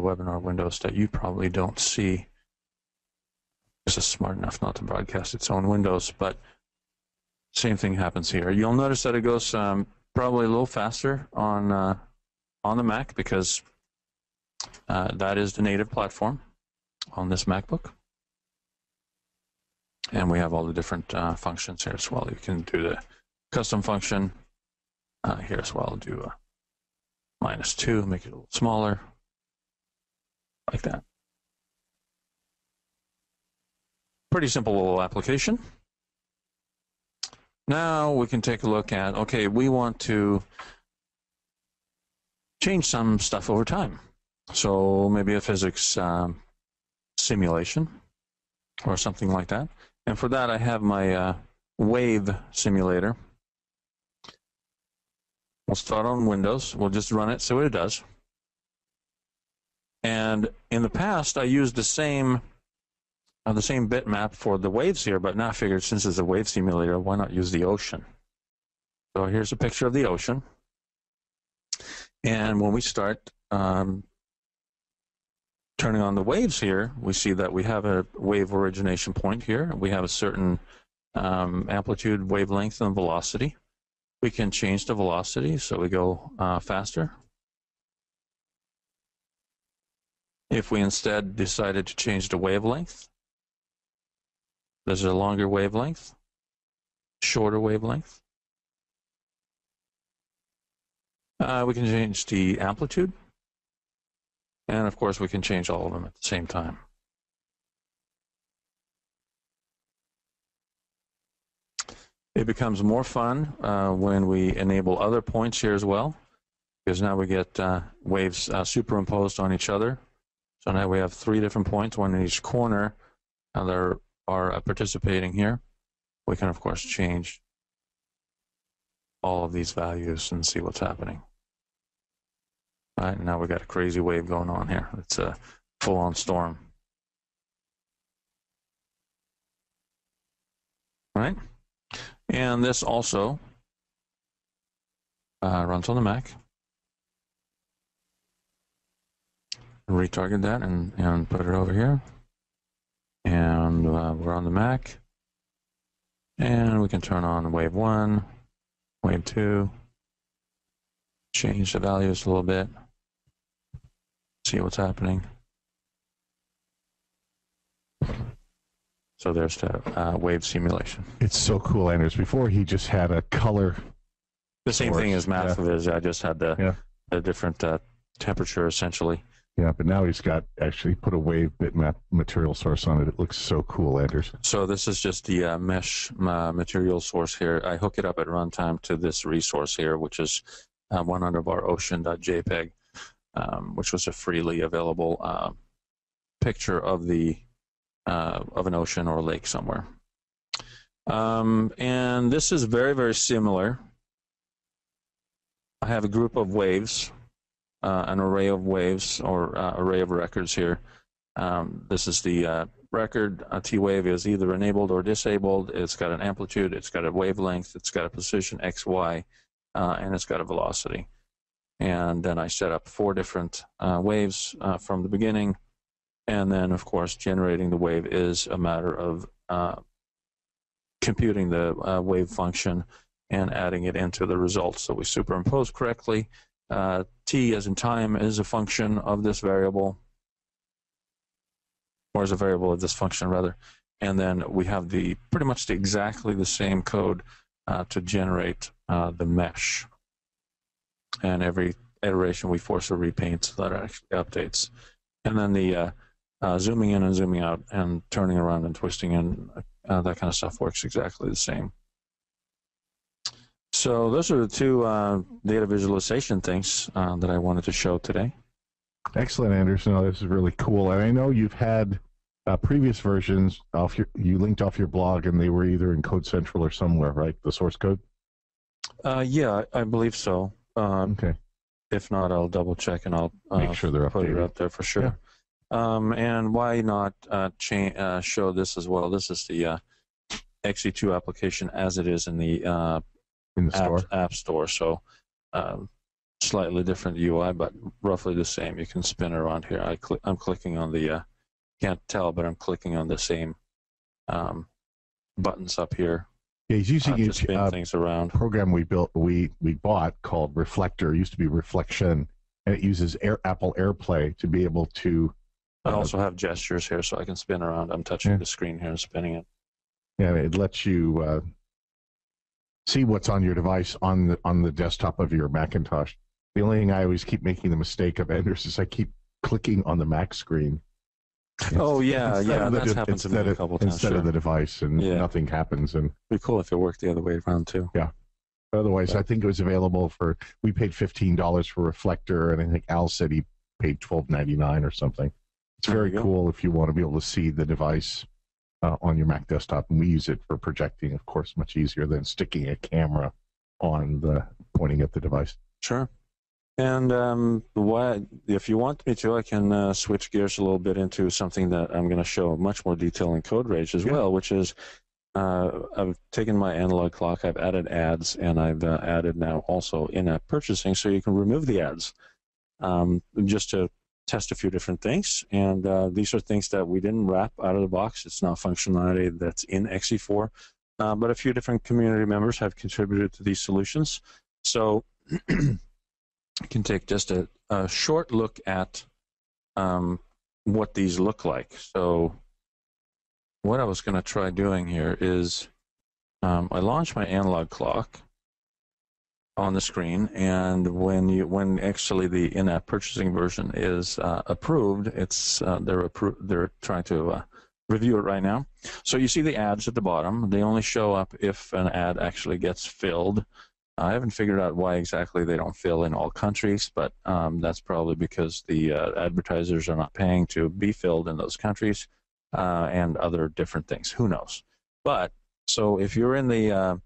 webinar windows that you probably don't see. This is smart enough not to broadcast its own windows, but same thing happens here. You'll notice that it goes um, probably a little faster on uh, on the Mac because uh, that is the native platform on this MacBook. And we have all the different uh, functions here as well. You can do the custom function uh, here as well. Do a minus two, make it a little smaller, like that. Pretty simple little application. Now we can take a look at, okay, we want to change some stuff over time. So maybe a physics um, simulation or something like that. And for that, I have my uh, wave simulator. We'll start on Windows. We'll just run it, see what it does. And in the past, I used the same uh, the same bitmap for the waves here, but now I figured since it's a wave simulator, why not use the ocean? So here's a picture of the ocean. And when we start um, turning on the waves here, we see that we have a wave origination point here. We have a certain um, amplitude, wavelength, and velocity. We can change the velocity so we go uh, faster. If we instead decided to change the wavelength, there's a longer wavelength, shorter wavelength. Uh, we can change the amplitude. And of course, we can change all of them at the same time. It becomes more fun uh, when we enable other points here as well, because now we get uh, waves uh, superimposed on each other. So now we have three different points, one in each corner, and they're are uh, participating here, we can of course change all of these values and see what's happening. All right, now we've got a crazy wave going on here. It's a full-on storm. All right, and this also uh, runs on the Mac. Retarget that and, and put it over here and uh, we're on the Mac. And we can turn on wave one, wave two, change the values a little bit, see what's happening. So there's the uh, wave simulation. It's so cool, Anders. Before he just had a color. The same source. thing as MathViz. Yeah. I just had the, yeah. the different uh, temperature essentially. Yeah, but now he's got actually put a wave bitmap material source on it. It looks so cool, Anders. So this is just the uh, mesh uh, material source here. I hook it up at runtime to this resource here, which is uh, one under our ocean.jpg, um, which was a freely available uh, picture of the uh, of an ocean or lake somewhere. Um, and this is very, very similar. I have a group of waves uh, an array of waves or uh, array of records here. Um, this is the uh, record. A T-wave is either enabled or disabled. It's got an amplitude, it's got a wavelength, it's got a position X, Y, uh, and it's got a velocity. And then I set up four different uh, waves uh, from the beginning. And then, of course, generating the wave is a matter of computing the wave function and adding it into the results. So we superimpose correctly. Uh, t as in time is a function of this variable, or is a variable of this function rather. And then we have the pretty much the, exactly the same code uh, to generate uh, the mesh. And every iteration we force a repaint so that actually updates. And then the uh, uh, zooming in and zooming out and turning around and twisting and uh, that kind of stuff works exactly the same. So those are the two uh, data visualization things uh, that I wanted to show today. Excellent, Anderson. Oh, this is really cool. And I know you've had uh, previous versions off your, you linked off your blog and they were either in Code Central or somewhere, right? The source code? Uh, yeah, I believe so. Um, okay. If not, I'll double check and I'll make sure they're put updated. it up there for sure. Yeah. Um, and why not uh, uh, show this as well? This is the uh, XE2 application as it is in the, uh, in the app, store. app store. So um, slightly different UI, but roughly the same. You can spin around here. I cl- I'm clicking on the, uh, can't tell, but I'm clicking on the same um, buttons up here. Yeah, he's using uh, to spin a things around. program we built, we we bought called Reflector. It used to be Reflection, and it uses Air, Apple AirPlay to be able to I also have gestures here, so I can spin around. I'm touching Yeah. the screen here and spinning it. Yeah, it lets you uh, see what's on your device on the on the desktop of your Macintosh. The only thing I always keep making the mistake of, Anders, is I keep clicking on the Mac screen. [LAUGHS] Oh yeah, yeah, that's de- happened to me instead a of- times. Instead Sure. of the device, and Yeah. nothing happens. And Be cool if it worked the other way around too. Yeah. Otherwise. I think it was available for. We paid fifteen dollars for Reflector, and I think Al said he paid twelve ninety nine or something. It's There very cool if you want to be able to see the device uh, on your Mac desktop, and we use it for projecting. Of course, much easier than sticking a camera on the pointing at the device. Sure. And um, what, if you want me to, I can uh, switch gears a little bit into something that I'm going to show much more detail in Code Rage as Yeah. well, which is uh, I've taken my analog clock, I've added ads, and I've uh, added now also in-app purchasing, so you can remove the ads um, just to test a few different things. And uh, these are things that we didn't wrap out of the box. It's not functionality that's in XE4, uh, but a few different community members have contributed to these solutions. So I [CLEARS THROAT] can take just a, a short look at um, what these look like. So what I was going to try doing here is um, I launched my analog clock on the screen, and when you when actually the in-app purchasing version is uh, approved, it's uh, they're appro- they're trying to uh, review it right now. So you see the ads at the bottom. They only show up if an ad actually gets filled. I haven't figured out why exactly they don't fill in all countries, but um, that's probably because the uh, advertisers are not paying to be filled in those countries uh, and other different things. Who knows? But so if you're in the uh,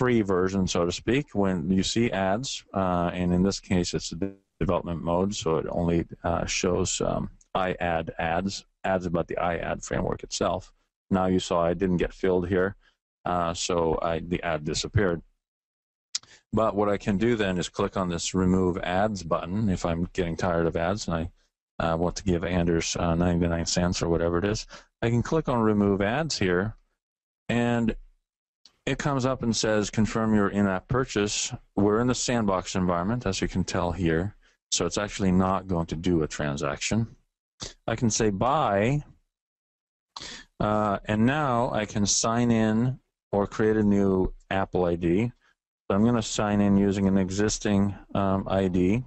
free version, so to speak, when you see ads, uh, and in this case it's the development mode, so it only uh, shows um, iAd ads, ads about the iAd framework itself. Now you saw I didn't get filled here, uh, so I, the ad disappeared. But what I can do then is click on this remove ads button if I'm getting tired of ads and I uh, want to give Anders uh, 99 cents or whatever it is. I can click on remove ads here and it comes up and says confirm your in-app purchase. We're in the sandbox environment as you can tell here. So it's actually not going to do a transaction. I can say buy uh, and now I can sign in or create a new Apple ID. So I'm going to sign in using an existing um, ID,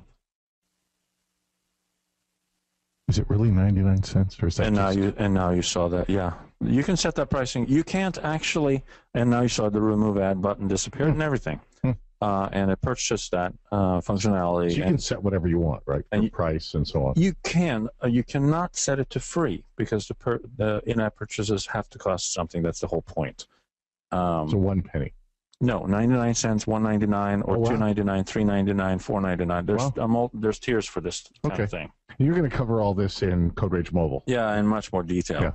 Is it really ninety nine cents, or is that and now you and now you saw that. Yeah, you can set that pricing. You can't actually, and now you saw the remove ad button disappear and everything, Hmm. uh, and it purchased that uh, functionality. So you and can set whatever you want, right? and you- price and so on. you can, uh, you cannot set it to free because the per, the in-app purchases have to cost something. That's the whole point. Um, So one penny. No, 99 cents, 199 or Oh, wow. 299, 399, 499. There's Wow. a mul- there's tiers for this kind Okay. of thing. You're going to cover all this in Code Rage Mobile. Yeah, in much more detail. Yeah.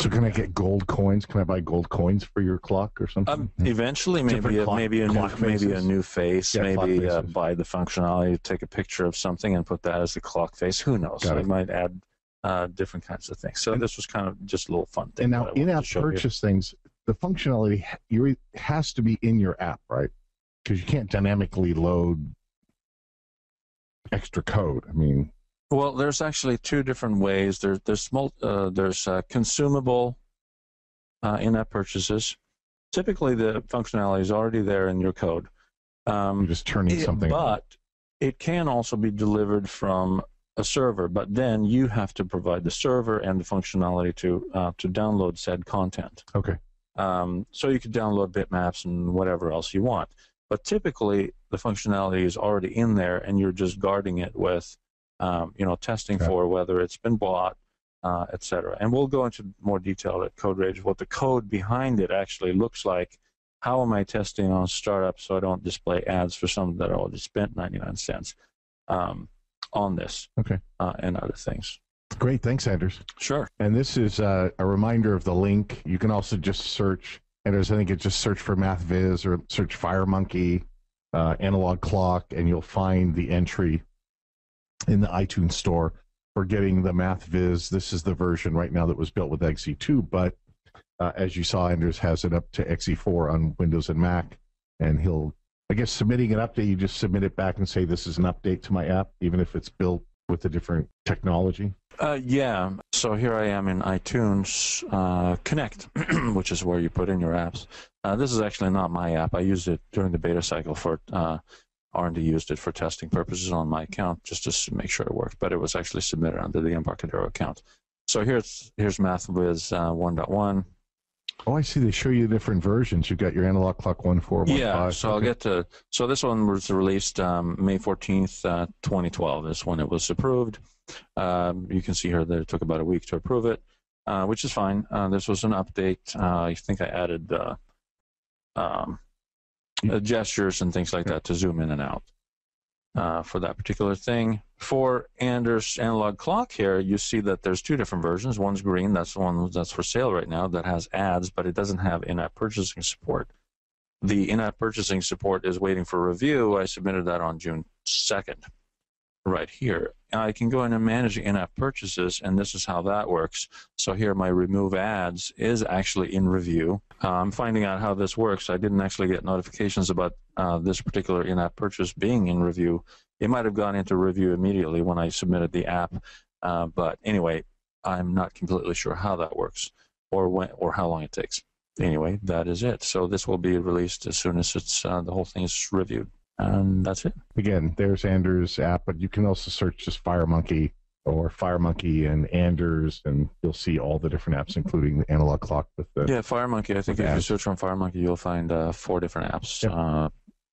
So can I get gold coins? Can I buy gold coins for your clock or something? Um, eventually, maybe a, clock- maybe a new clock maybe a new face, Yeah, maybe uh, buy the functionality, take a picture of something, and put that as the clock face. Who knows? Got it. might add uh, different kinds of things. So And- this was kind of just a little fun thing. and now in-app purchase things, the functionality you has to be in your app, right? Because you can't dynamically load extra code. I mean, Well, there's actually two different ways. There's there's uh, there's uh, consumable uh, in-app purchases. Typically, the functionality is already there in your code. Um, you're just turning It- something. But it can also be delivered from a server, but then you have to provide the server and the functionality to uh, to download said content. Okay. Um, so you could download bitmaps and whatever else you want. But typically, the functionality is already in there, and you're just guarding it with, um, you know, testing for whether it's been bought, uh, et cetera. And we'll go into more detail at Code Rage what the code behind it actually looks like. How am I testing on startup so I don't display ads for something that I already spent 99 cents um, on this Okay. uh, and other things? Great. Thanks, Anders. Sure. And this is uh, a reminder of the link. You can also just search, and I think it's just search for MathViz or search FireMonkey, uh, analog clock, and you'll find the entry in the iTunes store for getting the MathViz. This is the version right now that was built with XE2, but uh, as you saw, Anders has it up to XE4 on Windows and Mac, and he'll, I guess, submitting an update. You just submit it back and say this is an update to my app, even if it's built with a different technology. Uh, yeah. So here I am in iTunes uh, Connect, [CLEARS THROAT] which is where you put in your apps. Uh, this is actually not my app. I used it during the beta cycle for R&D used it for testing purposes on my account just to make sure it worked. But it was actually submitted under the Embarcadero account. So here's here's MathViz uh, 1.1. Oh, I see. They show you different versions. You've got your analog clock one four one Yeah, five. so I'll get to. So this one was released um, May 14th, uh, 2012. Is when it was approved. Um, you can see here that it took about a week to approve it, uh, which is fine. Uh, this was an update. Uh, I think I added uh, um, uh, gestures and things like that to zoom in and out uh, for that particular thing. For Anders analog clock here, you see that there's two different versions. One's green, that's the one that's for sale right now, that has ads, but it doesn't have in-app purchasing support. The in-app purchasing support is waiting for review. I submitted that on June 2nd, right here. I can go in and manage in-app purchases, and this is how that works. So here, my remove ads is actually in review. Uh, I'm finding out how this works. I didn't actually get notifications about uh, this particular in-app purchase being in review. It might have gone into review immediately when I submitted the app, uh, but anyway, I'm not completely sure how that works or when or how long it takes. Anyway, that is it. So this will be released as soon as it's uh, the whole thing is reviewed, and that's it. Again, there's Anders' app, but you can also search just FireMonkey or FireMonkey and Anders, and you'll see all the different apps, including the analog clock with the. Yeah, FireMonkey. I think if you search on FireMonkey, you'll find uh, four different apps. Yep. Uh,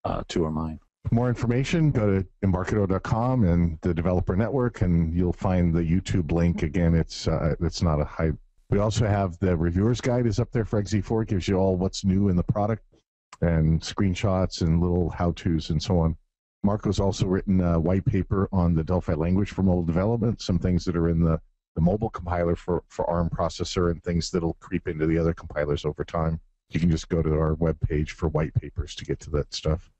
uh, two are mine. More information, go to embarcadero.com and the developer network, and you'll find the YouTube link. Again, it's uh, it's not a high. We also have the reviewer's guide is up there for XE4. It gives you all what's new in the product and screenshots and little how-tos and so on. Marco's also written a white paper on the Delphi language for mobile development, some things that are in the, the mobile compiler for, for ARM processor and things that'll creep into the other compilers over time. You can just go to our webpage for white papers to get to that stuff.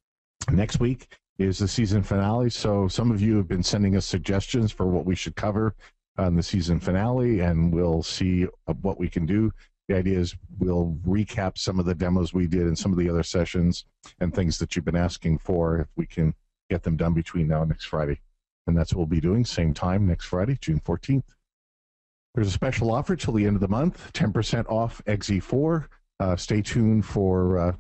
Next week is the season finale. So some of you have been sending us suggestions for what we should cover on the season finale, and we'll see what we can do. The idea is we'll recap some of the demos we did and some of the other sessions and things that you've been asking for if we can get them done between now and next Friday. And that's what we'll be doing, same time next Friday, June 14th. There's a special offer till the end of the month, 10% off XE4. Uh, stay tuned for uh,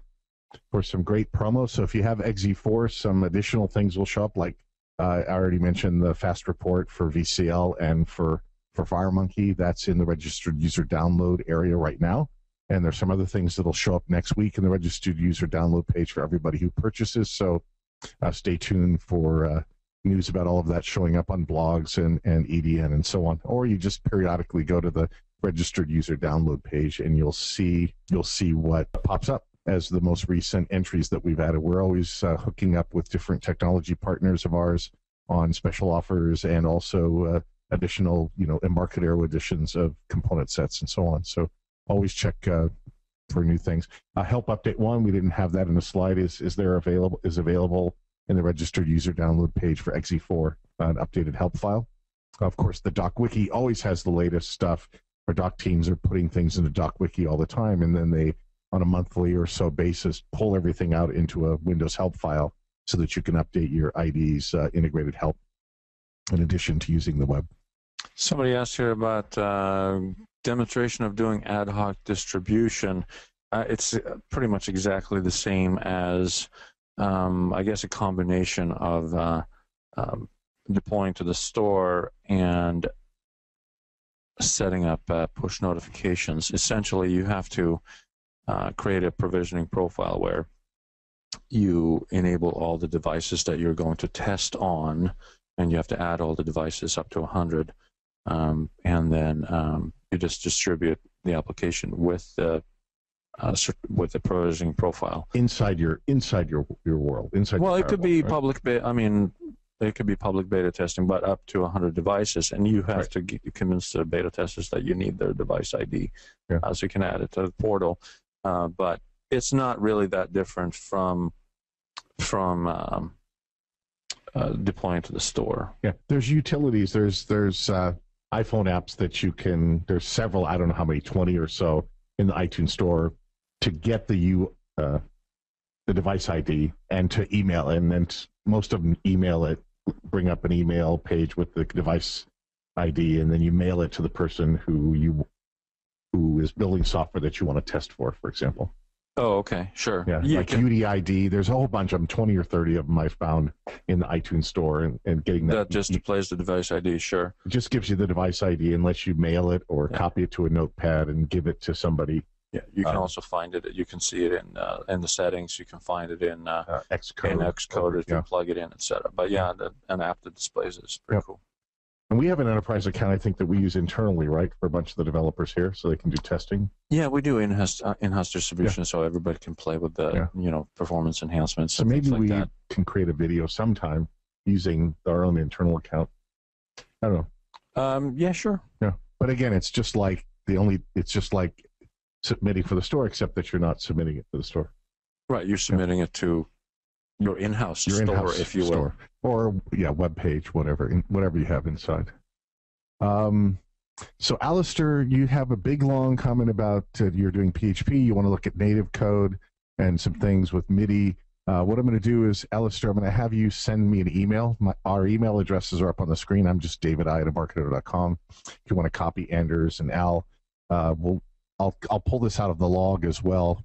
for some great promos. So if you have XE4, some additional things will show up. Like uh, I already mentioned, the fast report for VCL and for for FireMonkey. That's in the registered user download area right now. And there's some other things that'll show up next week in the registered user download page for everybody who purchases. So uh, stay tuned for uh, news about all of that showing up on blogs and, and EDN and so on. Or you just periodically go to the registered user download page and you'll see you'll see what pops up. as the most recent entries that we've added. We're always uh, hooking up with different technology partners of ours on special offers and also uh, additional, you know, Embarcadero editions of component sets and so on. So always check uh, for new things. Uh, help update one, we didn't have that in the slide. Is is there available? Is available in the registered user download page for XE4, an updated help file. Of course, the Doc Wiki always has the latest stuff. Our doc teams are putting things into Doc Wiki all the time, and then they, on a monthly or so basis, pull everything out into a Windows help file so that you can update your ID's uh, integrated help in addition to using the web. Somebody asked here about uh, demonstration of doing ad hoc distribution. Uh, it's uh, pretty much exactly the same as, um, I guess, a combination of uh, um, deploying to the store and setting up uh, push notifications. Essentially, you have to uh, create a provisioning profile where you enable all the devices that you're going to test on, and you have to add all the devices up to 100. Um, and then um, you just distribute the application with the uh, with the provisioning profile inside your inside your your world inside. Well, it could be right? public. I mean, it could be public beta testing, but up to 100 devices, and you have right. to get, convince the beta testers that you need their device ID, yeah. uh, so you can add it to the portal. Uh, but it's not really that different from from um, uh, deploying to the store. Yeah, there's utilities. There's there's uh, iPhone apps that you can. There's several. I don't know how many, 20 or so in the iTunes store to get the you uh, the device ID and to email, and then most of them email it, bring up an email page with the device ID, and then you mail it to the person who you who is building software that you want to test for, for example. Oh, okay, sure. Yeah, yeah like can... UDID. There's a whole bunch of them, 20 or 30 of them I found in the iTunes store, and, and getting that. That just displays the device ID, sure. It just gives you the device ID and lets you mail it or yeah. copy it to a notepad and give it to somebody. Yeah, you can um, also find it. You can see it in uh, in the settings. You can find it in uh, uh, Xcode. In Xcode if yeah. you plug it in, etc. But yeah, the, an app that displays it is pretty yep. cool. And we have an enterprise account, I think, that we use internally, right, for a bunch of the developers here, so they can do testing. Yeah, we do in-house uh, in-house distribution, yeah. so everybody can play with the yeah. you know performance enhancements. So maybe like we that. can create a video sometime using our own internal account. I don't know. Um, yeah, sure. Yeah, but again, it's just like the only. It's just like submitting for the store, except that you're not submitting it to the store. Right, you're submitting yeah. it to your in-house your store, in-house if you store. will, or yeah, web page, whatever, whatever you have inside. Um, so, Alistair, you have a big long comment about uh, you're doing PHP. You want to look at native code and some things with MIDI. Uh, what I'm going to do is, Alistair, I'm going to have you send me an email. My, our email addresses are up on the screen. I'm just David I at marketer.com. If you want to copy Anders and Al, uh, we'll, I'll, I'll pull this out of the log as well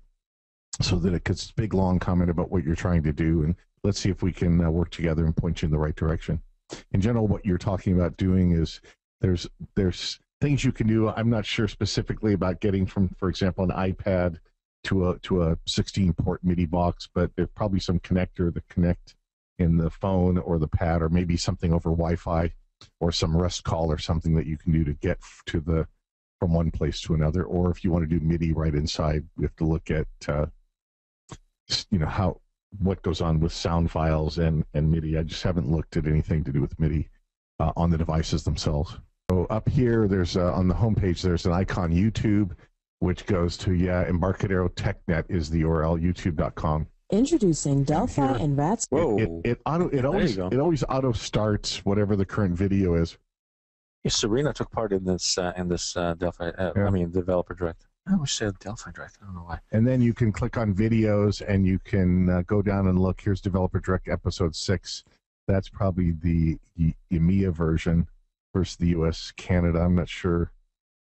so that it gets big long comment about what you're trying to do and let's see if we can uh, work together and point you in the right direction. In general what you're talking about doing is there's there's things you can do. I'm not sure specifically about getting from for example an ipad to a to a 16 port midi box but there's probably some connector that connect in the phone or the pad or maybe something over wi-fi or some rest call or something that you can do to get to the from one place to another. Or if you want to do midi right inside we have to look at uh, you know how what goes on with sound files and and MIDI. I just haven't looked at anything to do with MIDI uh, on the devices themselves. So up here, there's uh, on the homepage, there's an icon YouTube, which goes to yeah, Embarcadero TechNet is the URL YouTube.com. Introducing Delphi and RATS. Whoa! It, it, it auto it always it always auto starts whatever the current video is. Yeah, Sarina took part in this uh, in this uh, Delphi. Uh, yeah. I mean, developer direct. I wish always said Delphi Direct. I don't know why. And then you can click on videos and you can uh, go down and look. Here's Developer Direct Episode 6. That's probably the, the EMEA version versus the US, Canada. I'm not sure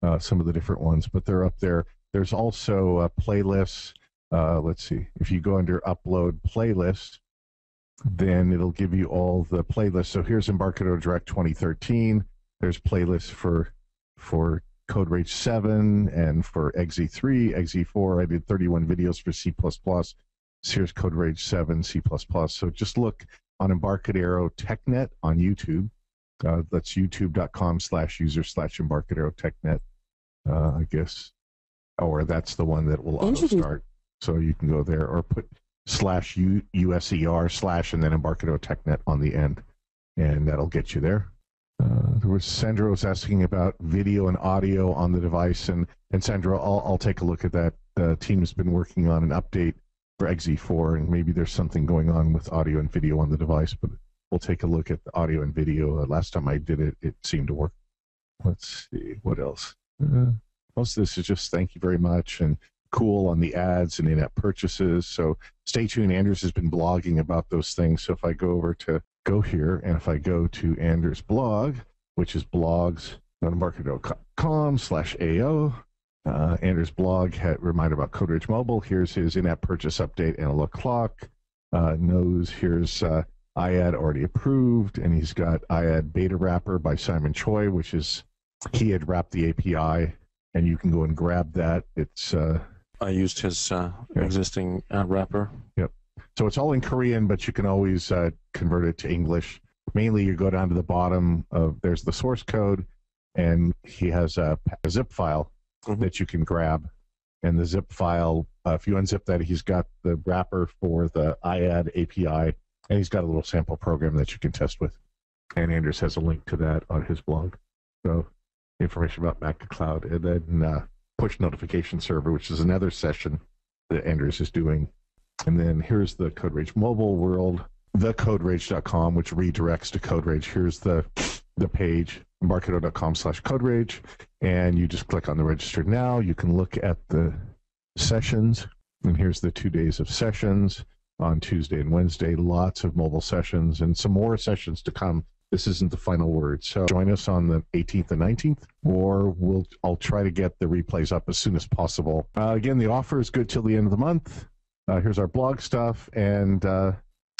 uh, some of the different ones, but they're up there. There's also uh, playlists. Uh, let's see. If you go under Upload Playlist, then it'll give you all the playlists. So here's Embarcadero Direct 2013. There's playlists for for Code Rage 7 and for XE3, XE4. I did 31 videos for C++. Here's Code Rage 7, C++. So just look on Embarcadero TechNet on YouTube. Uh, that's youtube.com slash user slash Embarcadero TechNet, uh, I guess. Or that's the one that will auto start. So you can go there or put slash U, USER slash and then Embarcadero TechNet on the end, and that'll get you there. Uh, there was Sandra was asking about video and audio on the device, and and Sandra, I'll I'll take a look at that. The team has been working on an update for XE4, and maybe there's something going on with audio and video on the device, but we'll take a look at the audio and video. Uh, last time I did it, it seemed to work. Let's see what else. Uh, most of this is just thank you very much and cool on the ads and in-app purchases. So stay tuned. Anders has been blogging about those things. So if I go over to go here and if I go to Anders' blog, which is blogs.market.com slash AO, uh, Anders' blog had reminder about CodeRage Mobile. Here's his in-app purchase update and a look clock. Uh, knows here's uh, iAd already approved, and he's got iAd beta wrapper by Simon Choi, which is he had wrapped the API, and you can go and grab that. It's uh, I used his uh, yeah. existing uh, wrapper. Yep. So it's all in Korean, but you can always uh, convert it to English. Mainly, you go down to the bottom of there's the source code, and he has a, a zip file mm-hmm. that you can grab. And the zip file, uh, if you unzip that, he's got the wrapper for the iAd API, and he's got a little sample program that you can test with. And Anders has a link to that on his blog. So information about MacinCloud, and then uh, push notification server, which is another session that Anders is doing. And then here's the CodeRage mobile world, thecoderage.com, which redirects to CodeRage. Here's the the page, embarcadero.com slash CodeRage, and you just click on the register now. You can look at the sessions, and here's the two days of sessions on Tuesday and Wednesday. Lots of mobile sessions and some more sessions to come this isn't the final word. So join us on the 18th and 19th, or we'll I'll try to get the replays up as soon as possible. Uh, again, the offer is good till the end of the month. Uh, here's our blog stuff, and uh,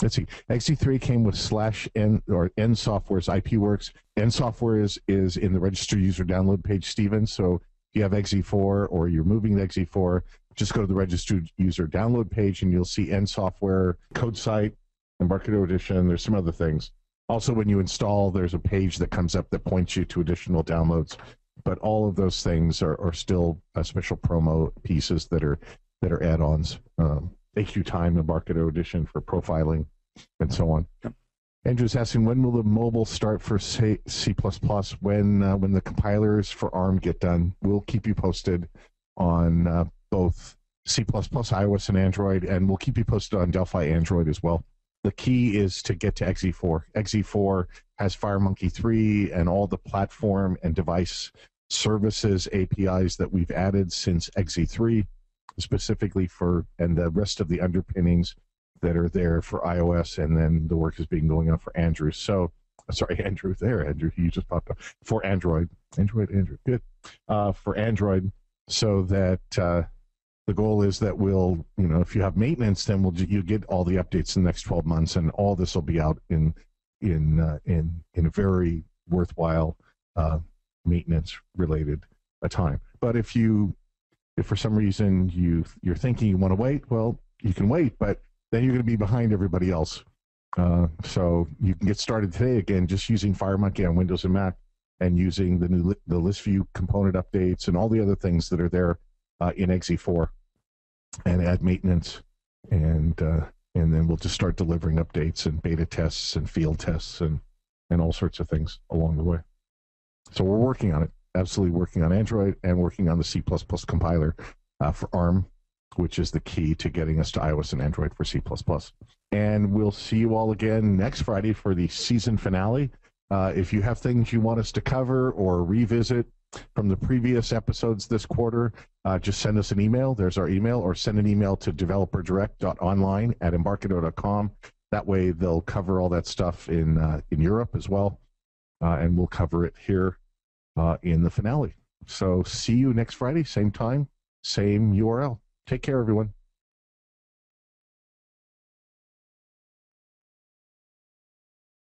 let's see. XE3 came with slash N or N Software's IP Works. N Software is is in the registered user download page, Steven. So if you have XE4 or you're moving to XE4, just go to the registered user download page, and you'll see N Software CodeSite, Embarcadero Edition. There's some other things. Also, when you install, there's a page that comes up that points you to additional downloads. But all of those things are, are still uh, special promo pieces that are that are add-ons. Um, AQTime, Embarcadero Edition for profiling, and so on. Yep. Andrew's asking when will the mobile start for C, C++ when uh, when the compilers for ARM get done. We'll keep you posted on uh, both C++, iOS, and Android, and we'll keep you posted on Delphi Android as well the key is to get to XE4. XE4 has FireMonkey 3 and all the platform and device services APIs that we've added since XE3, specifically for, and the rest of the underpinnings that are there for iOS, and then the work is being going on for Andrew. So, sorry, [LAUGHS] Andrew, there, Andrew, you just popped up for Android. Android, Andrew, good. Uh, for Android, so that uh, the goal is that we'll, you know, if you have maintenance, then we'll you get all the updates in the next 12 months, and all this will be out in in uh, in in a very worthwhile uh, maintenance related uh, time. But if you if for some reason you you're thinking you want to wait, well, you can wait, but then you're going to be behind everybody else. Uh, so you can get started today again, just using FireMonkey on Windows and Mac, and using the new the list view component updates and all the other things that are there uh, in XE4 and add maintenance, and uh, and then we'll just start delivering updates and beta tests and field tests and and all sorts of things along the way. So we're working on it, absolutely working on Android and working on the C++ compiler uh, for ARM, which is the key to getting us to iOS and Android for C++. And we'll see you all again next Friday for the season finale. Uh, if you have things you want us to cover or revisit, from the previous episodes this quarter, uh, just send us an email. There's our email, or send an email to developerdirect.online at embarcadero.com. That way, they'll cover all that stuff in uh, in Europe as well, uh, and we'll cover it here uh, in the finale. So, see you next Friday, same time, same URL. Take care, everyone.